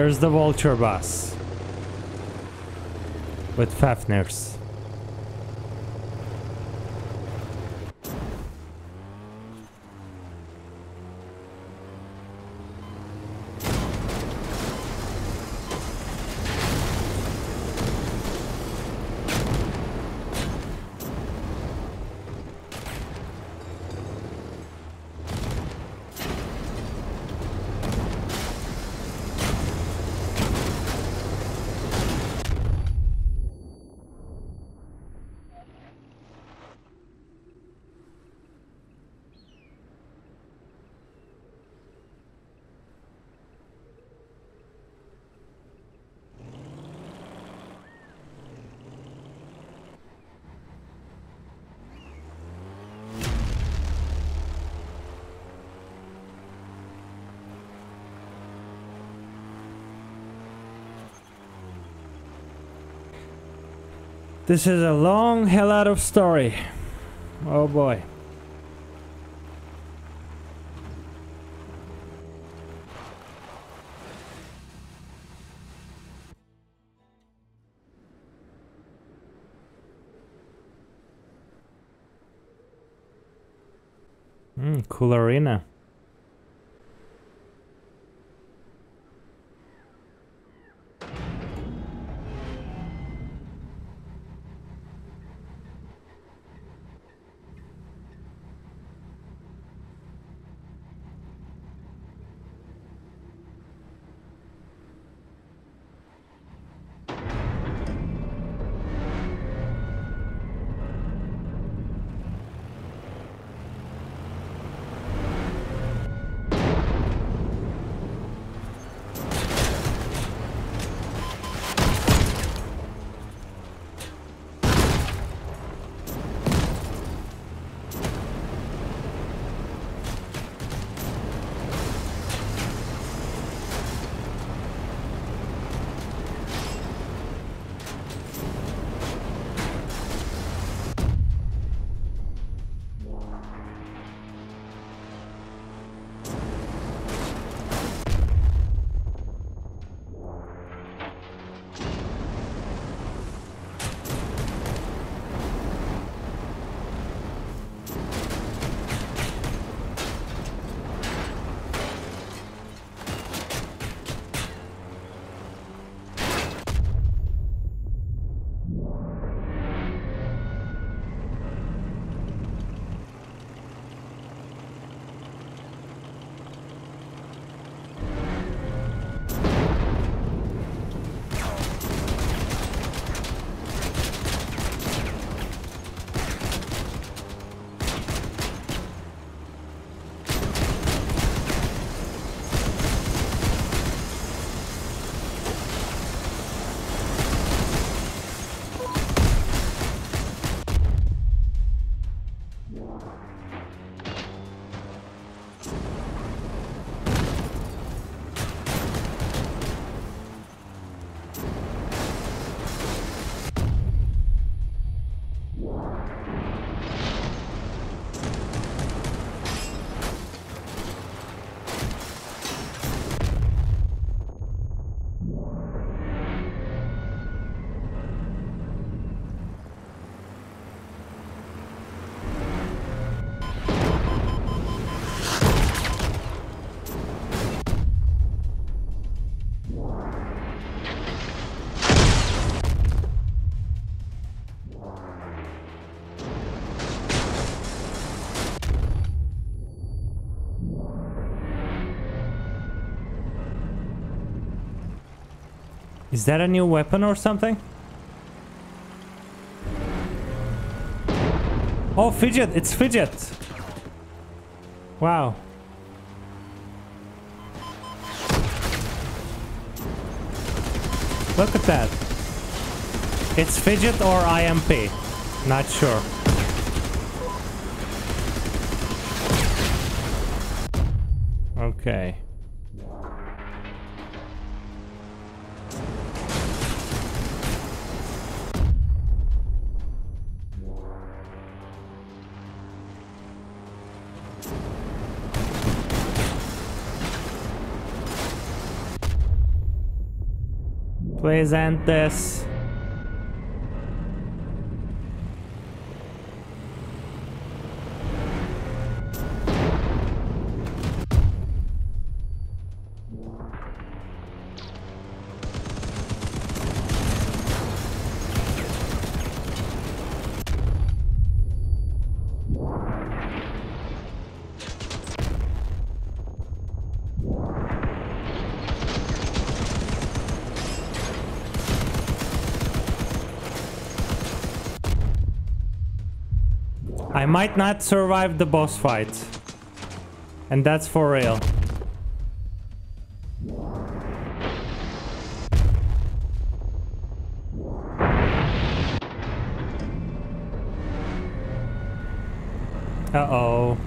There's the vulture bus. With Fafnirs. This is a long hell out of story. Oh boy. Hmm, cool arena. Is that a new weapon or something? Oh, fidget! It's fidget! Wow. Look at that. It's fidget or IMP. Not sure. Okay. Please end this. Might not survive the boss fight. And that's for real. Uh-oh.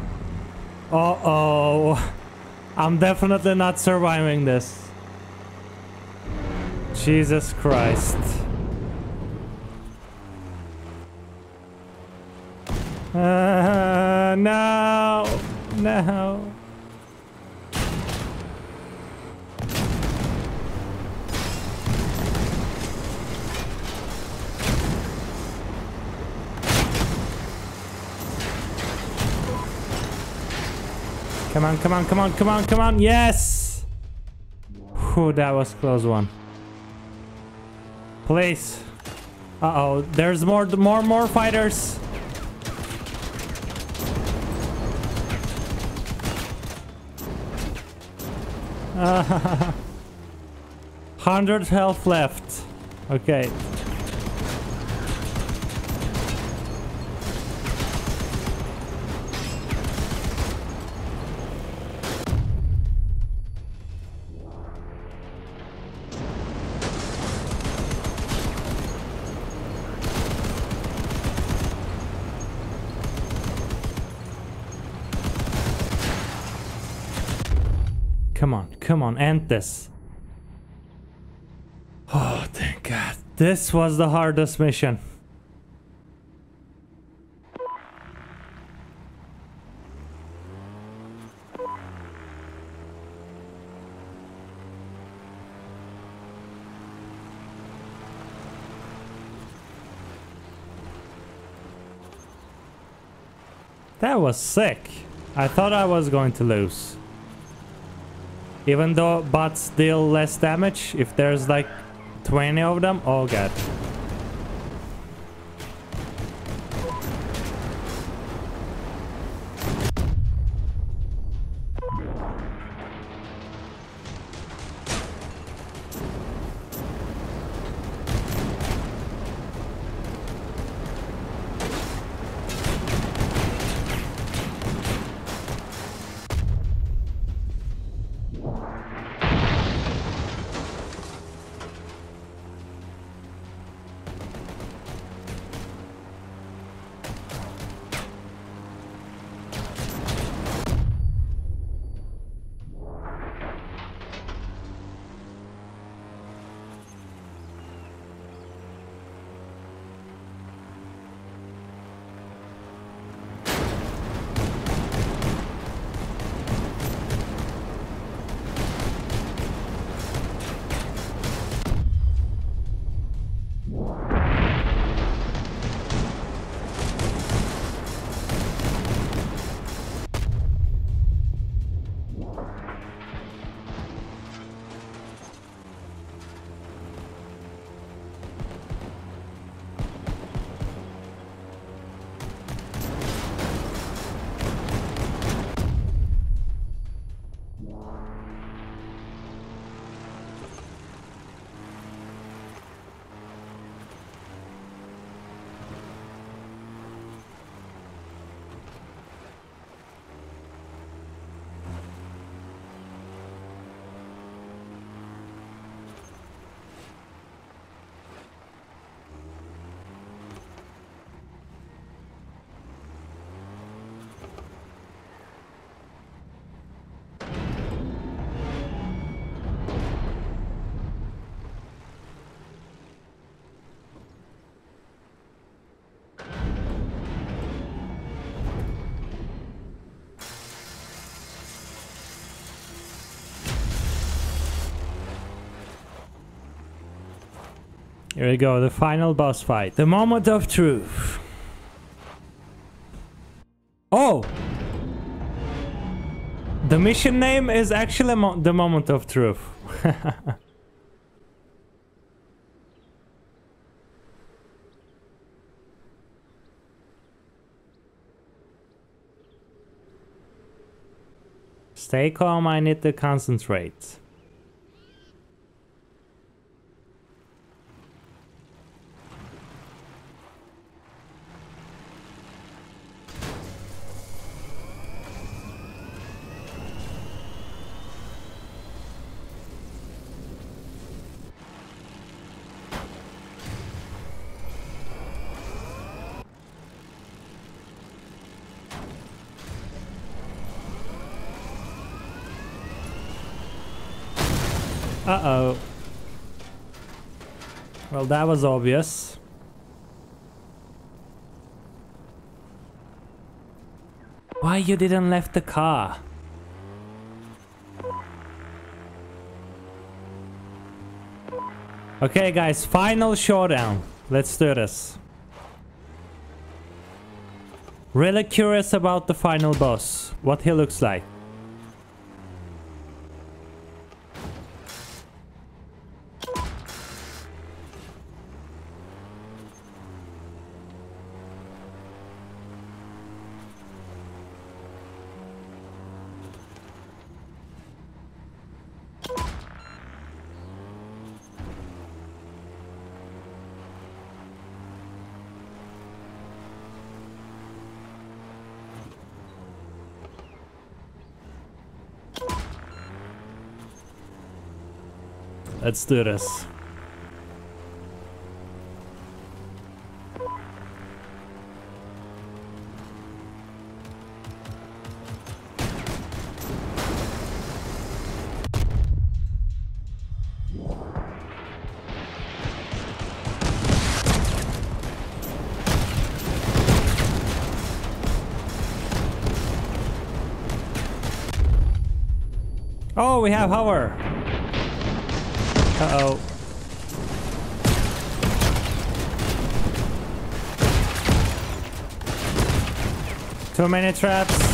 Uh-oh. I'm definitely not surviving this. Jesus Christ. Uh, no, no. Come on, come on, come on, come on, come on. Yes! Whew, that was close one. Please. Uh-oh, there's more, more, more fighters. 100 health left. Okay. This. Oh, thank God. This was the hardest mission. That was sick. I thought I was going to lose. Even though bots deal less damage, if there's like 20 of them, oh god. Here we go, the final boss fight. The moment of truth. Oh! The mission name is actually mo the moment of truth. Stay calm, I need to concentrate. Uh-oh. Well, that was obvious. Why you didn't left the car? Okay, guys, final showdown. Let's do this. Really curious about the final boss. What he looks like. Let's do this. Oh, we have hover. Many traps.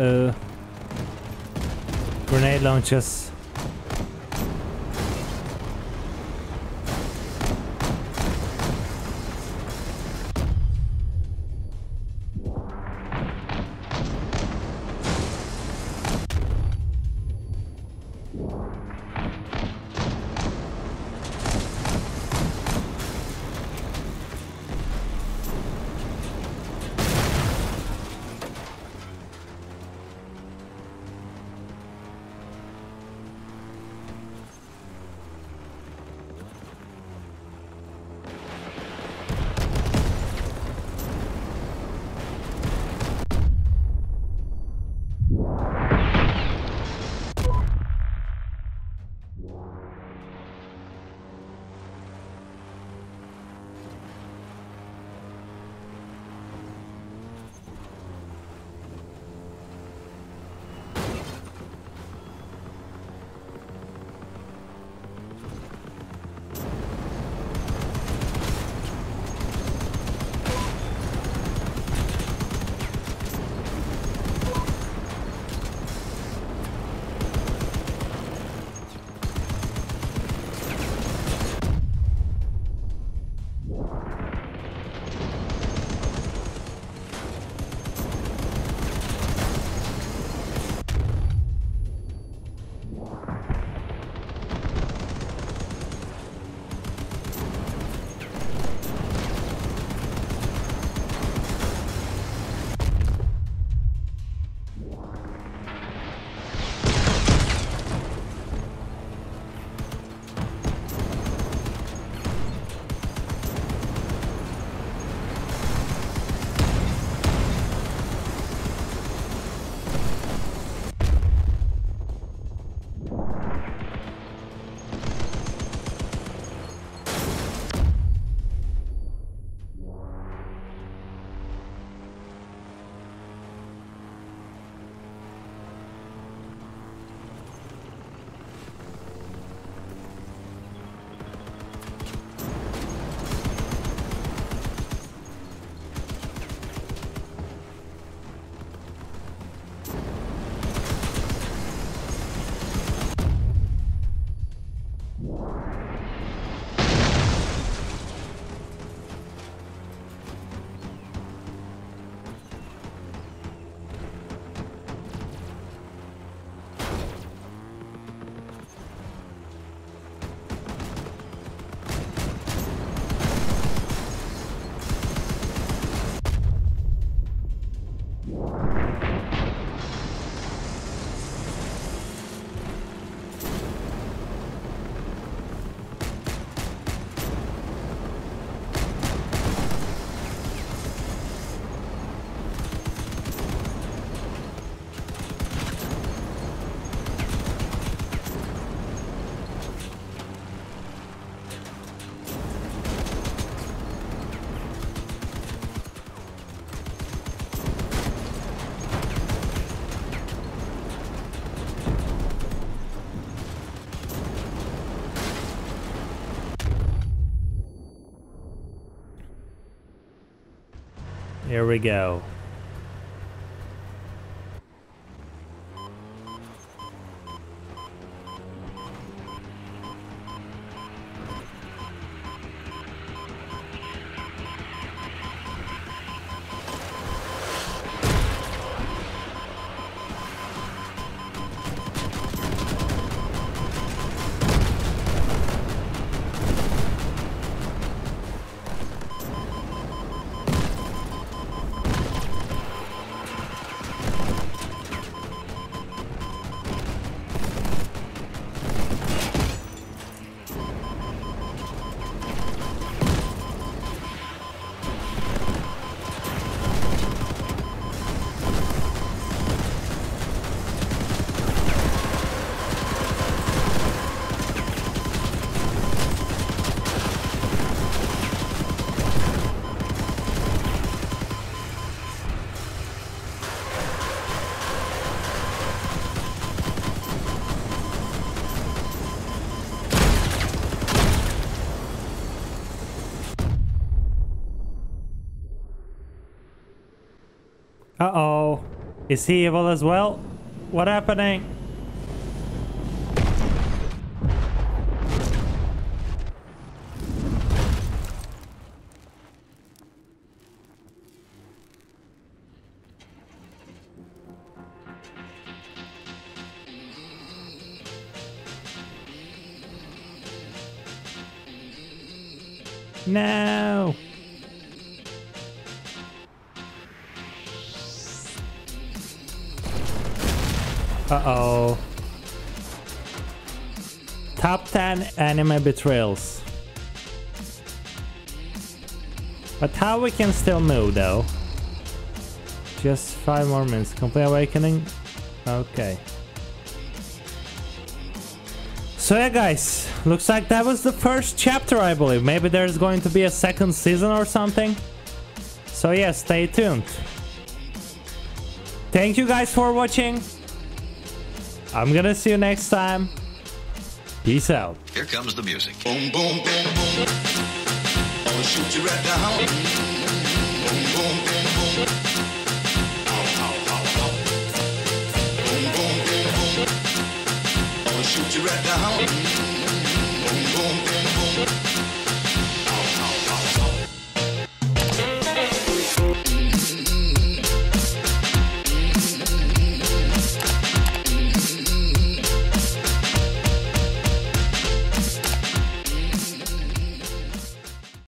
Uh-oh. Grenade launchers. Here we go. Is he evil as well? What happening? Anime betrayals. But how we can still move though? Just five more minutes. Complete awakening? Okay. So yeah guys, looks like that was the first chapter I believe. Maybe there's going to be a second season or something. So yeah, stay tuned. Thank you guys for watching. I'm gonna see you next time. Peace out. Here comes the music. Boom, boom, boom, boom. I'ma shoot you right down. Boom,